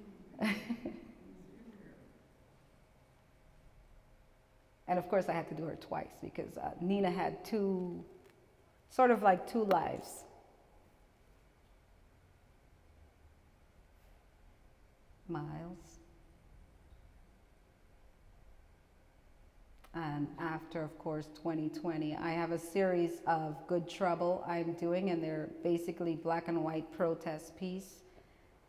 [LAUGHS] and of course, I had to do her twice because uh, Nina had two, sort of like two lives. Miles. and after, of course, 2020. I have a series of Good Trouble I'm doing, and they're basically black and white protest piece.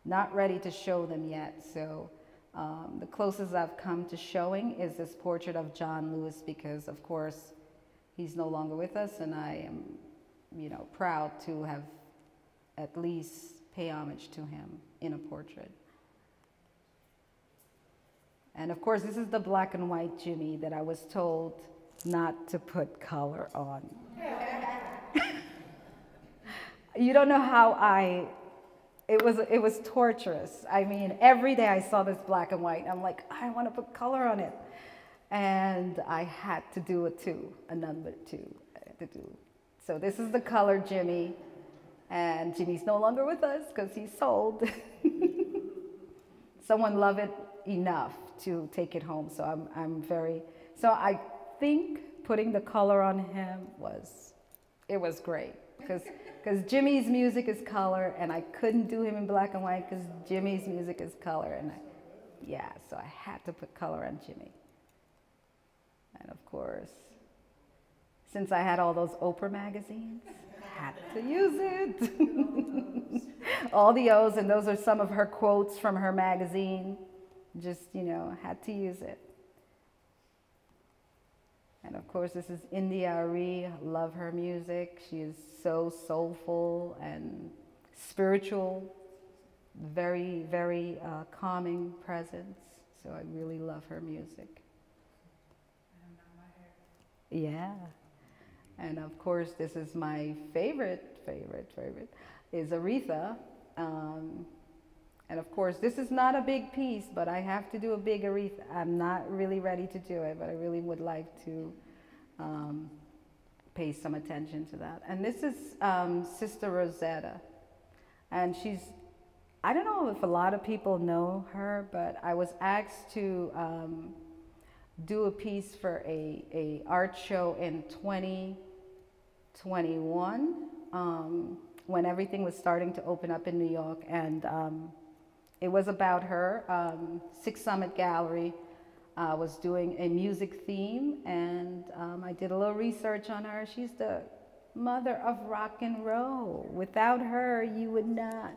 Not ready to show them yet, so um, the closest I've come to showing is this portrait of John Lewis because, of course, he's no longer with us, and I am, you know, proud to have at least pay homage to him in a portrait. And of course, this is the black and white Jimmy that I was told not to put color on. [LAUGHS] you don't know how I, it was, it was torturous. I mean, every day I saw this black and white. I'm like, I want to put color on it. And I had to do it too, a number two to do. So this is the color Jimmy. And Jimmy's no longer with us because he's sold. [LAUGHS] Someone love it enough to take it home. So I'm, I'm very, so I think putting the color on him was, it was great because because Jimmy's music is color and I couldn't do him in black and white because Jimmy's music is color and I, yeah, so I had to put color on Jimmy. And of course, since I had all those Oprah magazines, had to use it. [LAUGHS] all the O's, and those are some of her quotes from her magazine just, you know, had to use it. And of course, this is India Arie. Love her music. She is so soulful and spiritual, very, very uh, calming presence. So I really love her music. Yeah. And of course, this is my favorite, favorite, favorite, is Aretha. Um, and of course, this is not a big piece, but I have to do a big Aretha. I'm not really ready to do it, but I really would like to um, pay some attention to that. And this is um, Sister Rosetta. And she's, I don't know if a lot of people know her, but I was asked to um, do a piece for a, a art show in 2021 um, when everything was starting to open up in New York. And um, it was about her. Um, Six Summit Gallery uh, was doing a music theme, and um, I did a little research on her. She's the mother of rock and roll. Without her, you would not.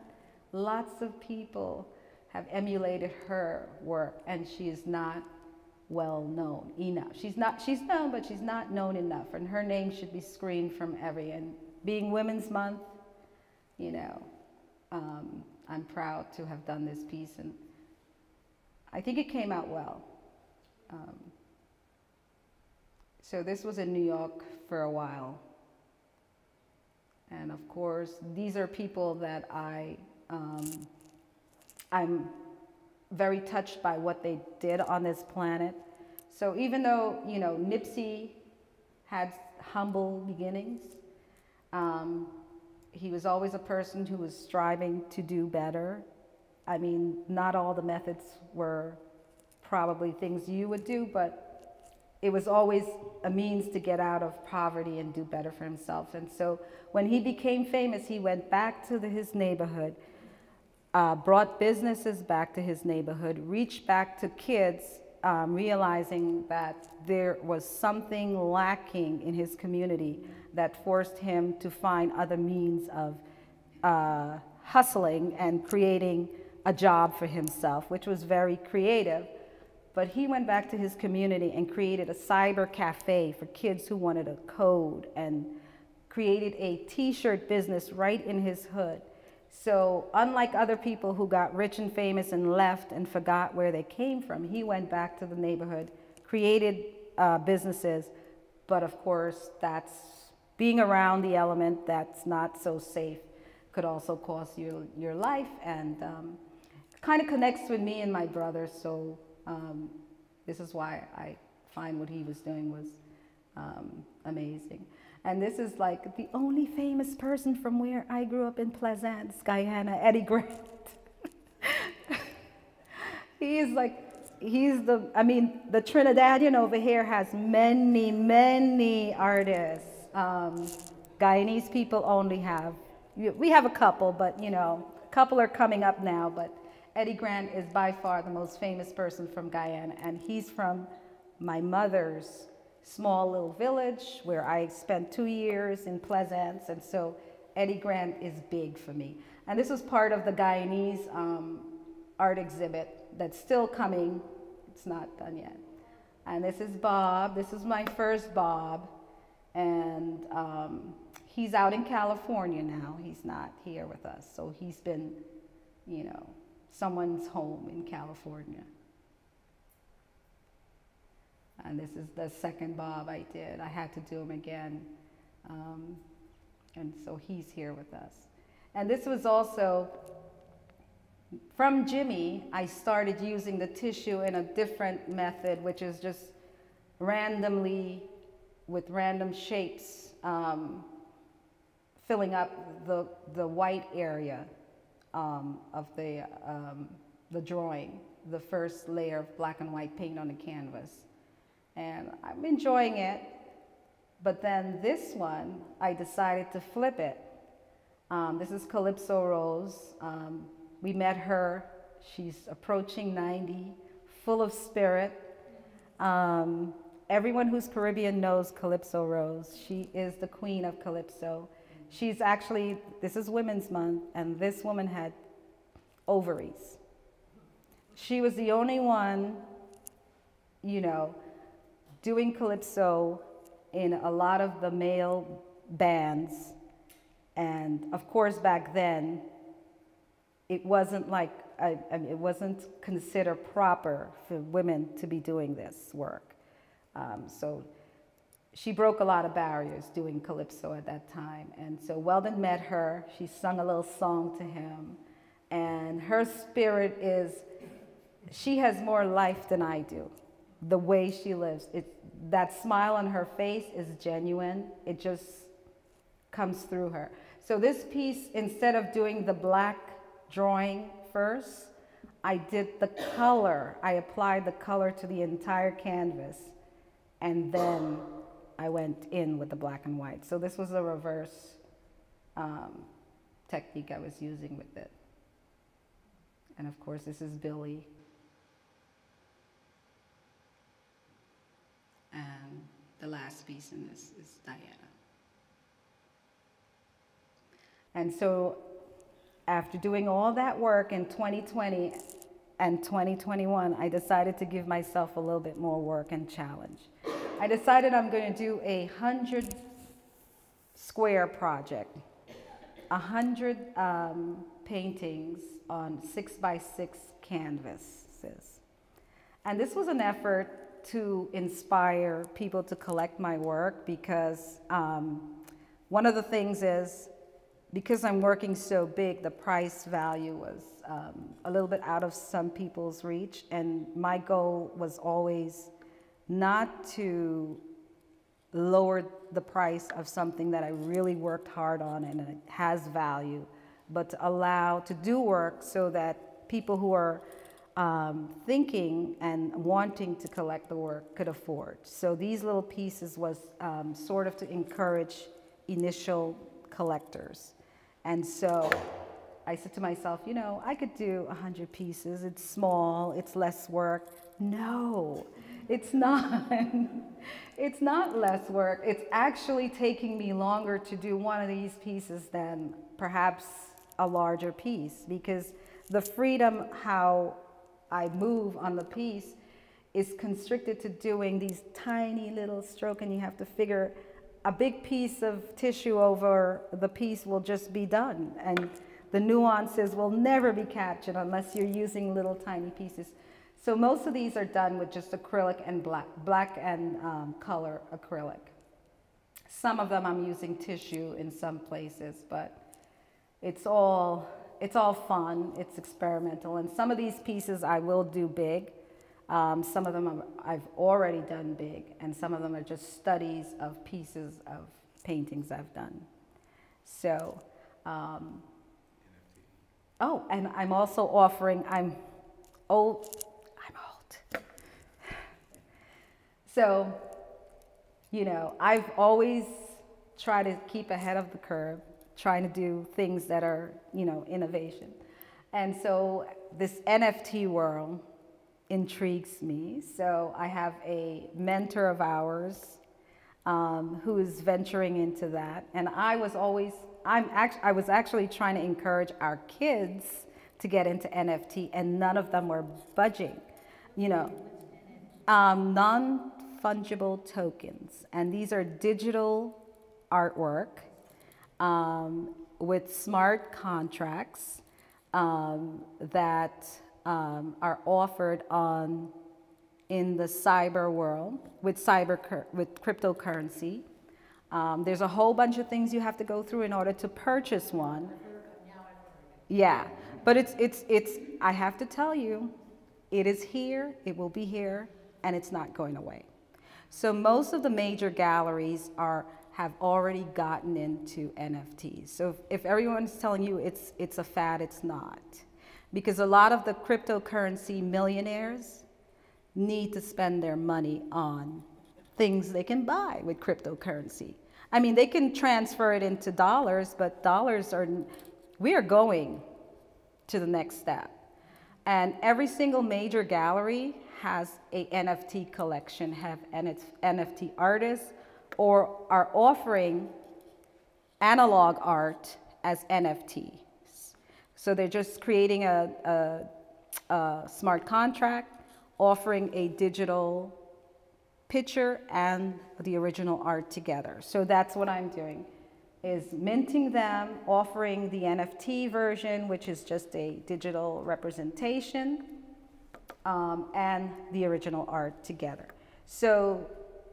Lots of people have emulated her work, and she is not well known enough. She's not. She's known, but she's not known enough, and her name should be screened from every. And being Women's Month, you know. Um, I'm proud to have done this piece, and I think it came out well. Um, so this was in New York for a while. And of course, these are people that I, um, I'm very touched by what they did on this planet. So even though, you know, Nipsey had humble beginnings, um, he was always a person who was striving to do better. I mean, not all the methods were probably things you would do, but it was always a means to get out of poverty and do better for himself. And so when he became famous, he went back to the, his neighborhood, uh, brought businesses back to his neighborhood, reached back to kids, um, realizing that there was something lacking in his community that forced him to find other means of uh, hustling and creating a job for himself, which was very creative. But he went back to his community and created a cyber cafe for kids who wanted to code and created a t-shirt business right in his hood. So unlike other people who got rich and famous and left and forgot where they came from, he went back to the neighborhood, created uh, businesses, but of course that's being around the element that's not so safe could also cost you your life and um, kind of connects with me and my brother. So um, this is why I find what he was doing was um, amazing. And this is like the only famous person from where I grew up in Plaisance, Guyana, Eddie Grant. [LAUGHS] he is like, he's the, I mean, the Trinidadian over here has many, many artists um, Guyanese people only have, we have a couple, but you know, a couple are coming up now, but Eddie Grant is by far the most famous person from Guyana, and he's from my mother's small little village where I spent two years in Plaisance, and so Eddie Grant is big for me. And this was part of the Guyanese um, art exhibit that's still coming. It's not done yet. And this is Bob. This is my first Bob. And um, he's out in California now. He's not here with us. So he's been, you know, someone's home in California. And this is the second Bob I did. I had to do him again. Um, and so he's here with us. And this was also from Jimmy, I started using the tissue in a different method, which is just randomly, with random shapes, um, filling up the, the white area um, of the, um, the drawing, the first layer of black and white paint on the canvas. And I'm enjoying it. But then this one, I decided to flip it. Um, this is Calypso Rose. Um, we met her. She's approaching 90, full of spirit. Um, everyone who's Caribbean knows Calypso Rose. She is the queen of Calypso. She's actually, this is Women's Month, and this woman had ovaries. She was the only one, you know, doing Calypso in a lot of the male bands. And of course, back then, it wasn't like, I, I mean, it wasn't considered proper for women to be doing this work. Um, so she broke a lot of barriers doing calypso at that time. And so Weldon met her. She sung a little song to him. And her spirit is, she has more life than I do. The way she lives, it, that smile on her face is genuine. It just comes through her. So this piece, instead of doing the black drawing first, I did the color. I applied the color to the entire canvas, and then I went in with the black and white. So this was a reverse um, technique I was using with it. And of course, this is Billy. And the last piece in this is Diana. And so after doing all that work in 2020 and 2021, I decided to give myself a little bit more work and challenge. I decided I'm going to do a 100 square project, a 100 um, paintings on six by six canvases. And this was an effort to inspire people to collect my work because um, one of the things is because I'm working so big, the price value was um, a little bit out of some people's reach. And my goal was always not to lower the price of something that I really worked hard on and it has value, but to allow to do work so that people who are um, thinking and wanting to collect the work could afford. So these little pieces was um, sort of to encourage initial collectors. And so I said to myself, you know, I could do 100 pieces. It's small, it's less work. No, it's not. [LAUGHS] it's not less work. It's actually taking me longer to do one of these pieces than perhaps a larger piece because the freedom how I move on the piece is constricted to doing these tiny little stroke and you have to figure a big piece of tissue over the piece will just be done. And the nuances will never be captured unless you're using little tiny pieces. So most of these are done with just acrylic and black, black and um, color acrylic. Some of them I'm using tissue in some places, but it's all, it's all fun, it's experimental. And some of these pieces I will do big. Um, some of them I've already done big, and some of them are just studies of pieces of paintings I've done. So, um, oh, and I'm also offering, I'm old, I'm old. So, you know, I've always tried to keep ahead of the curve, trying to do things that are, you know, innovation. And so this NFT world, intrigues me. So I have a mentor of ours um, who is venturing into that. And I was always, I'm act- I was actually trying to encourage our kids to get into NFT, and none of them were budging. You know, um, non fungible tokens. And these are digital artwork um, with smart contracts um, that um, are offered on in the cyber world with cyber with cryptocurrency. Um, there's a whole bunch of things you have to go through in order to purchase one. Yeah, but it's it's it's. I have to tell you, it is here. It will be here, and it's not going away. So most of the major galleries are have already gotten into NFTs. So if, if everyone's telling you it's it's a fad, it's not because a lot of the cryptocurrency millionaires need to spend their money on things they can buy with cryptocurrency. I mean, they can transfer it into dollars, but dollars are, we are going to the next step. And every single major gallery has a NFT collection, have NFT artists, or are offering analog art as NFT. So they're just creating a, a, a smart contract, offering a digital picture and the original art together. So that's what I'm doing is minting them, offering the NFT version, which is just a digital representation, um, and the original art together. So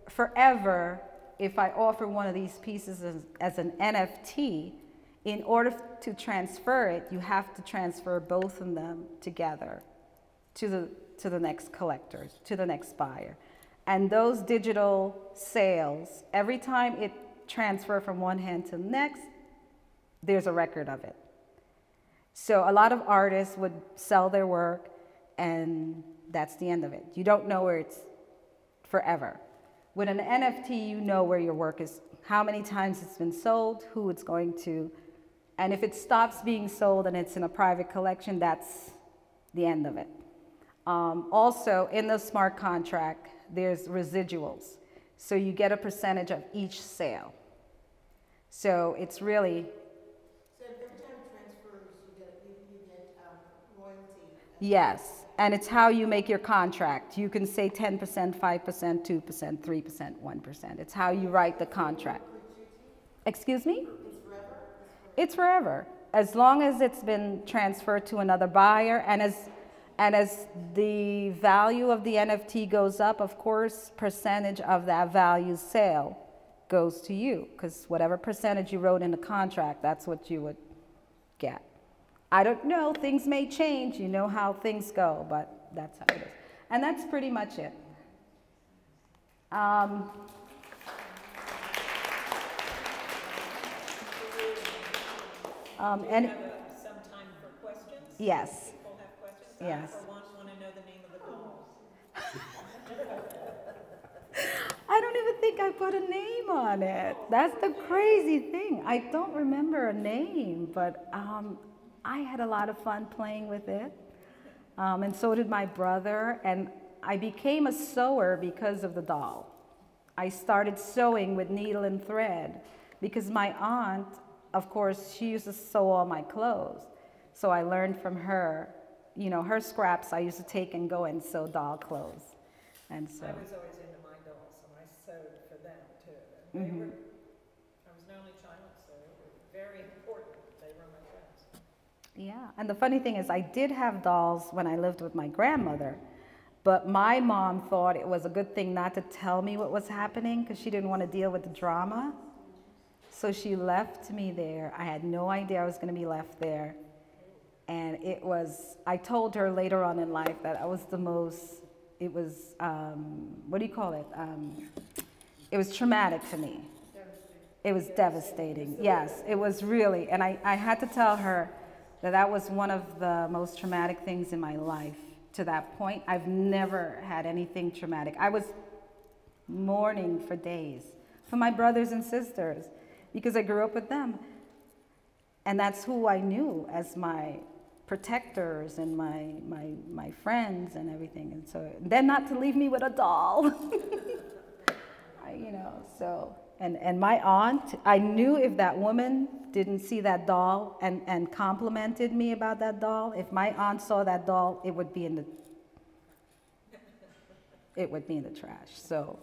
forever, if I offer one of these pieces as, as an NFT, in order to transfer it, you have to transfer both of them together to the, to the next collector, to the next buyer. And those digital sales, every time it transfer from one hand to the next, there's a record of it. So a lot of artists would sell their work and that's the end of it. You don't know where it's forever. With an NFT, you know where your work is, how many times it's been sold, who it's going to and if it stops being sold and it's in a private collection, that's the end of it. Um, also, in the smart contract, there's residuals. So you get a percentage of each sale. So it's really. So every time transfers, you get, you, get um, royalty. Yes, and it's how you make your contract. You can say 10%, 5%, 2%, 3%, 1%. It's how you write the contract. Excuse me? It's forever. As long as it's been transferred to another buyer and as and as the value of the NFT goes up, of course, percentage of that value sale goes to you because whatever percentage you wrote in the contract, that's what you would get. I don't know, things may change, you know how things go, but that's how it is. And that's pretty much it. Um, Um, and some time for questions? Yes. People have questions? Yes. One, want to know the name of the. [LAUGHS] I don't even think I put a name on it. That's the crazy thing. I don't remember a name, but um, I had a lot of fun playing with it. Um, and so did my brother. And I became a sewer because of the doll. I started sewing with needle and thread because my aunt of course, she used to sew all my clothes. So I learned from her, you know, her scraps I used to take and go and sew doll clothes. And so. I was always into my dolls, and I sewed for them too. And they mm-hmm. were, I was an only child, so it was very important. They were my friends. Yeah, and the funny thing is, I did have dolls when I lived with my grandmother. But my mom thought it was a good thing not to tell me what was happening because she didn't want to deal with the drama. So she left me there. I had no idea I was going to be left there. And it was, I told her later on in life that I was the most, it was, um, what do you call it? Um, it was traumatic for me. It was devastating. Yes, it was really. And I, I had to tell her that that was one of the most traumatic things in my life to that point. I've never had anything traumatic. I was mourning for days for my brothers and sisters because I grew up with them. And that's who I knew as my protectors and my, my, my friends and everything. And so then not to leave me with a doll. [LAUGHS] I, you know, so, and, and my aunt, I knew if that woman didn't see that doll and, and complimented me about that doll, if my aunt saw that doll, it would be in the, it would be in the trash. So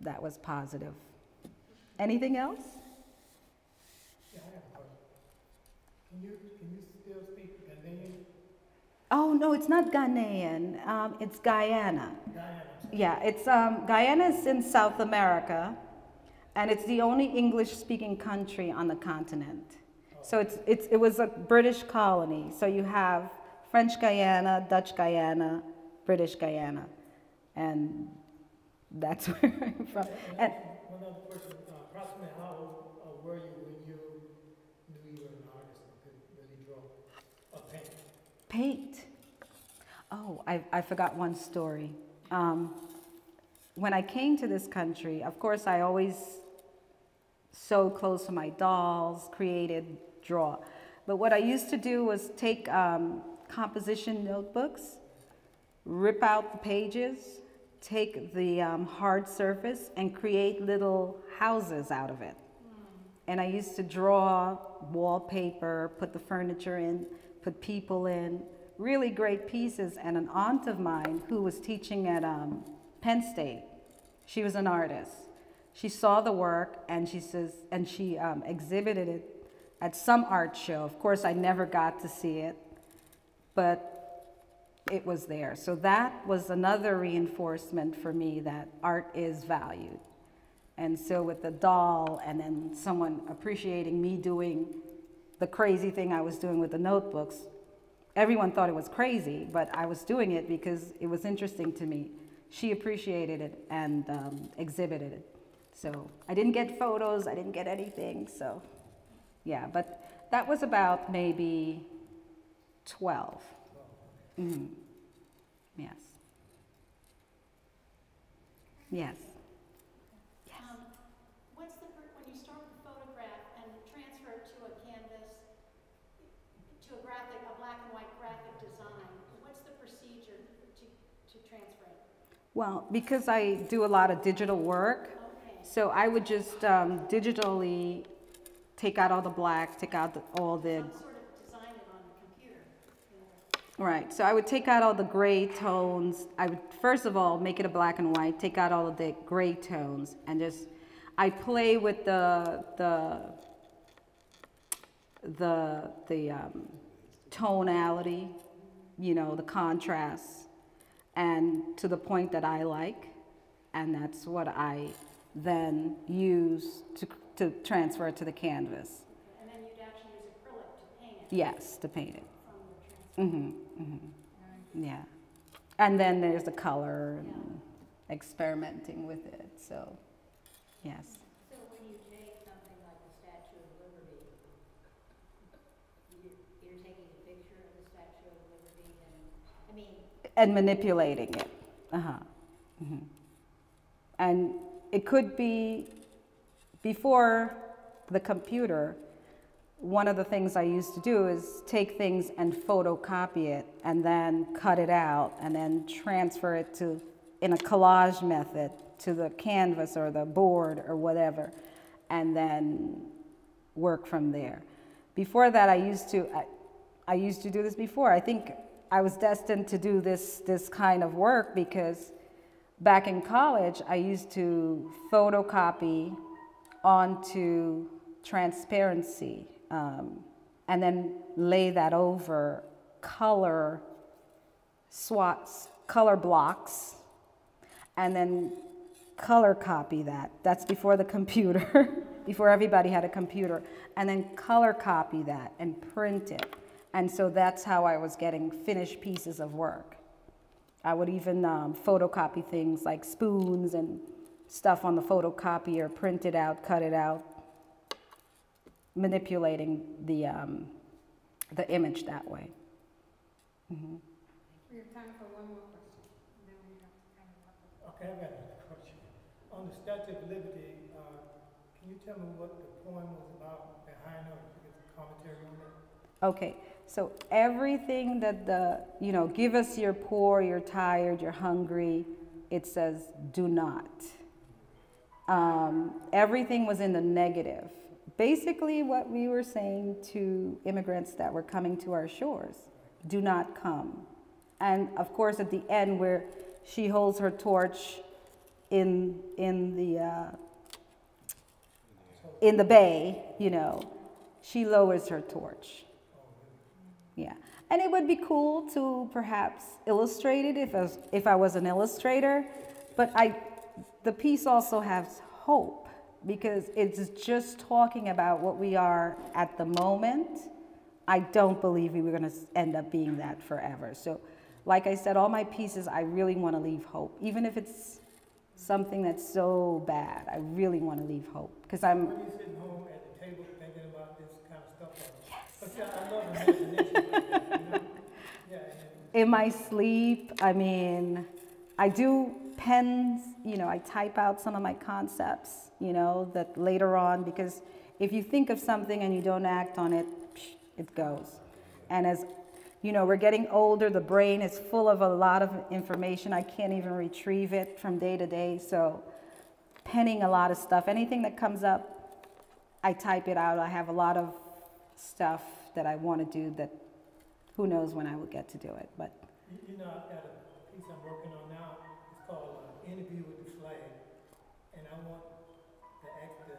that was positive. Anything else? Yeah, I have a question. Can you, can you still speak Ghanaian? Oh, no, it's not Ghanaian. Um, it's Guyana. Guyana? Yeah, it's um, Guyana is in South America, and it's the only English-speaking country on the continent. So it's, it's, it was a British colony. So you have French Guiana, Dutch Guiana, British Guiana, and that's [LAUGHS] where I'm from. And One other question, uh, approximately how uh, were you when you knew you were an artist and could really draw or paint? Paint. Oh, I, I forgot one story. Um, when I came to this country, of course, I always sewed clothes for my dolls, created, draw. But what I used to do was take um, composition notebooks, rip out the pages, take the um, hard surface, and create little houses out of it. And I used to draw wallpaper, put the furniture in, put people in, really great pieces. And an aunt of mine who was teaching at um, Penn State, she was an artist. She saw the work and she says, and she um, exhibited it at some art show. Of course, I never got to see it, but it was there. So that was another reinforcement for me that art is valued. And so with the doll and then someone appreciating me doing the crazy thing I was doing with the notebooks, everyone thought it was crazy, but I was doing it because it was interesting to me. She appreciated it and um, exhibited it. So I didn't get photos, I didn't get anything, so yeah, but that was about maybe 12. Mm -hmm. Yes. Yes. Um, What's the, fir- when you start with a photograph and transfer it to a canvas, to a graphic, a black and white graphic design, what's the procedure to, to transfer it? Well, because I do a lot of digital work, so I would just um, digitally take out all the black, take out the, all the sort of design it on the computer. Right, so I would take out all the gray tones. I would, first of all, make it a black and white, take out all of the gray tones, and just, I play with the, the, the, the um, tonality, you know, the contrast, and to the point that I like, and that's what I then use to, to transfer it to the canvas. And then you'd actually use acrylic to paint it Yes, to paint it. from the transfer. Mm-hmm, mm-hmm. Yeah. And then there's the color and experimenting with it. So, yes. So when you take something like the Statue of Liberty, you, you're taking a picture of the Statue of Liberty and, I mean, And manipulating it. Uh huh. Mm -hmm. And it could be before the computer. One of the things I used to do is take things and photocopy it and then cut it out and then transfer it to, in a collage method, to the canvas or the board or whatever, and then work from there. Before that, I used to, I, I used to do this before. I think I was destined to do this, this kind of work because back in college, I used to photocopy onto transparency um, and then lay that over color swats, color blocks, and then color copy that. That's before the computer, [LAUGHS] before everybody had a computer, and then color copy that and print it. And so that's how I was getting finished pieces of work. I would even um, photocopy things like spoons and stuff on the photocopier, print it out, cut it out, manipulating the, um, the image that way. Mhm. We have time for one more question, and then we have time for. Okay, I got another question. On the Statue of Liberty, uh, can you tell me what the poem was about behind it, or give us a commentary on it? Okay, So everything that the, you know, give us you're poor, you're tired, you're hungry, it says do not. Um, everything was in the negative. Basically, what we were saying to immigrants that were coming to our shores do not come. And of course, at the end, where she holds her torch in, in, the, uh, in the bay, you know, she lowers her torch. And it would be cool to perhaps illustrate it if I was, if I was an illustrator, but I, the piece also has hope because it's just talking about what we are at the moment. I don't believe we were going to end up being that forever. So, like I said, all my pieces, I really want to leave hope. Even if it's something that's so bad, I really want to leave hope because I'm, When you're sitting home at the table thinking about this kind of stuff, like, but yeah, I love imagination like that, you know? Yeah, and in my sleep. I mean, I do pens, you know, I type out some of my concepts, you know, that later on, because if you think of something and you don't act on it, it goes. And as you know, we're getting older, the brain is full of a lot of information. I can't even retrieve it from day to day. So, penning a lot of stuff, anything that comes up, I type it out. I have a lot of stuff that I want to do that who knows when I will get to do it. But You, know, I've got a piece I'm working on now, it's called uh, Interview with the Flag. And I want the act, the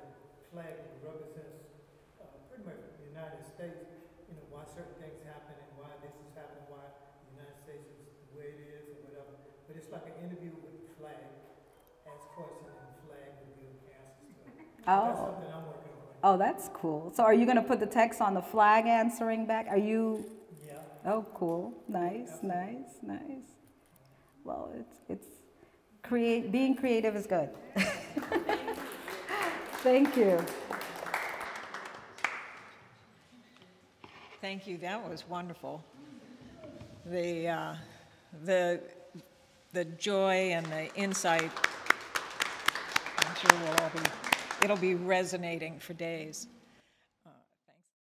flag that represents, uh, pretty much the United States, you know, why certain things happen and why this is happening, why the United States is the way it is or whatever. But it's like an interview with the flag, ask questions and the flag will give answers to [LAUGHS] it. Oh, something I'm working on. oh, that's cool. So are you going to put the text on the flag answering back? Are you? Oh, cool. Nice, nice, nice. Well, it's it's create being creative is good. [LAUGHS] Thank you. Thank you, that was wonderful. The, uh, the, the joy and the insight, I'm sure will all be, it'll be resonating for days.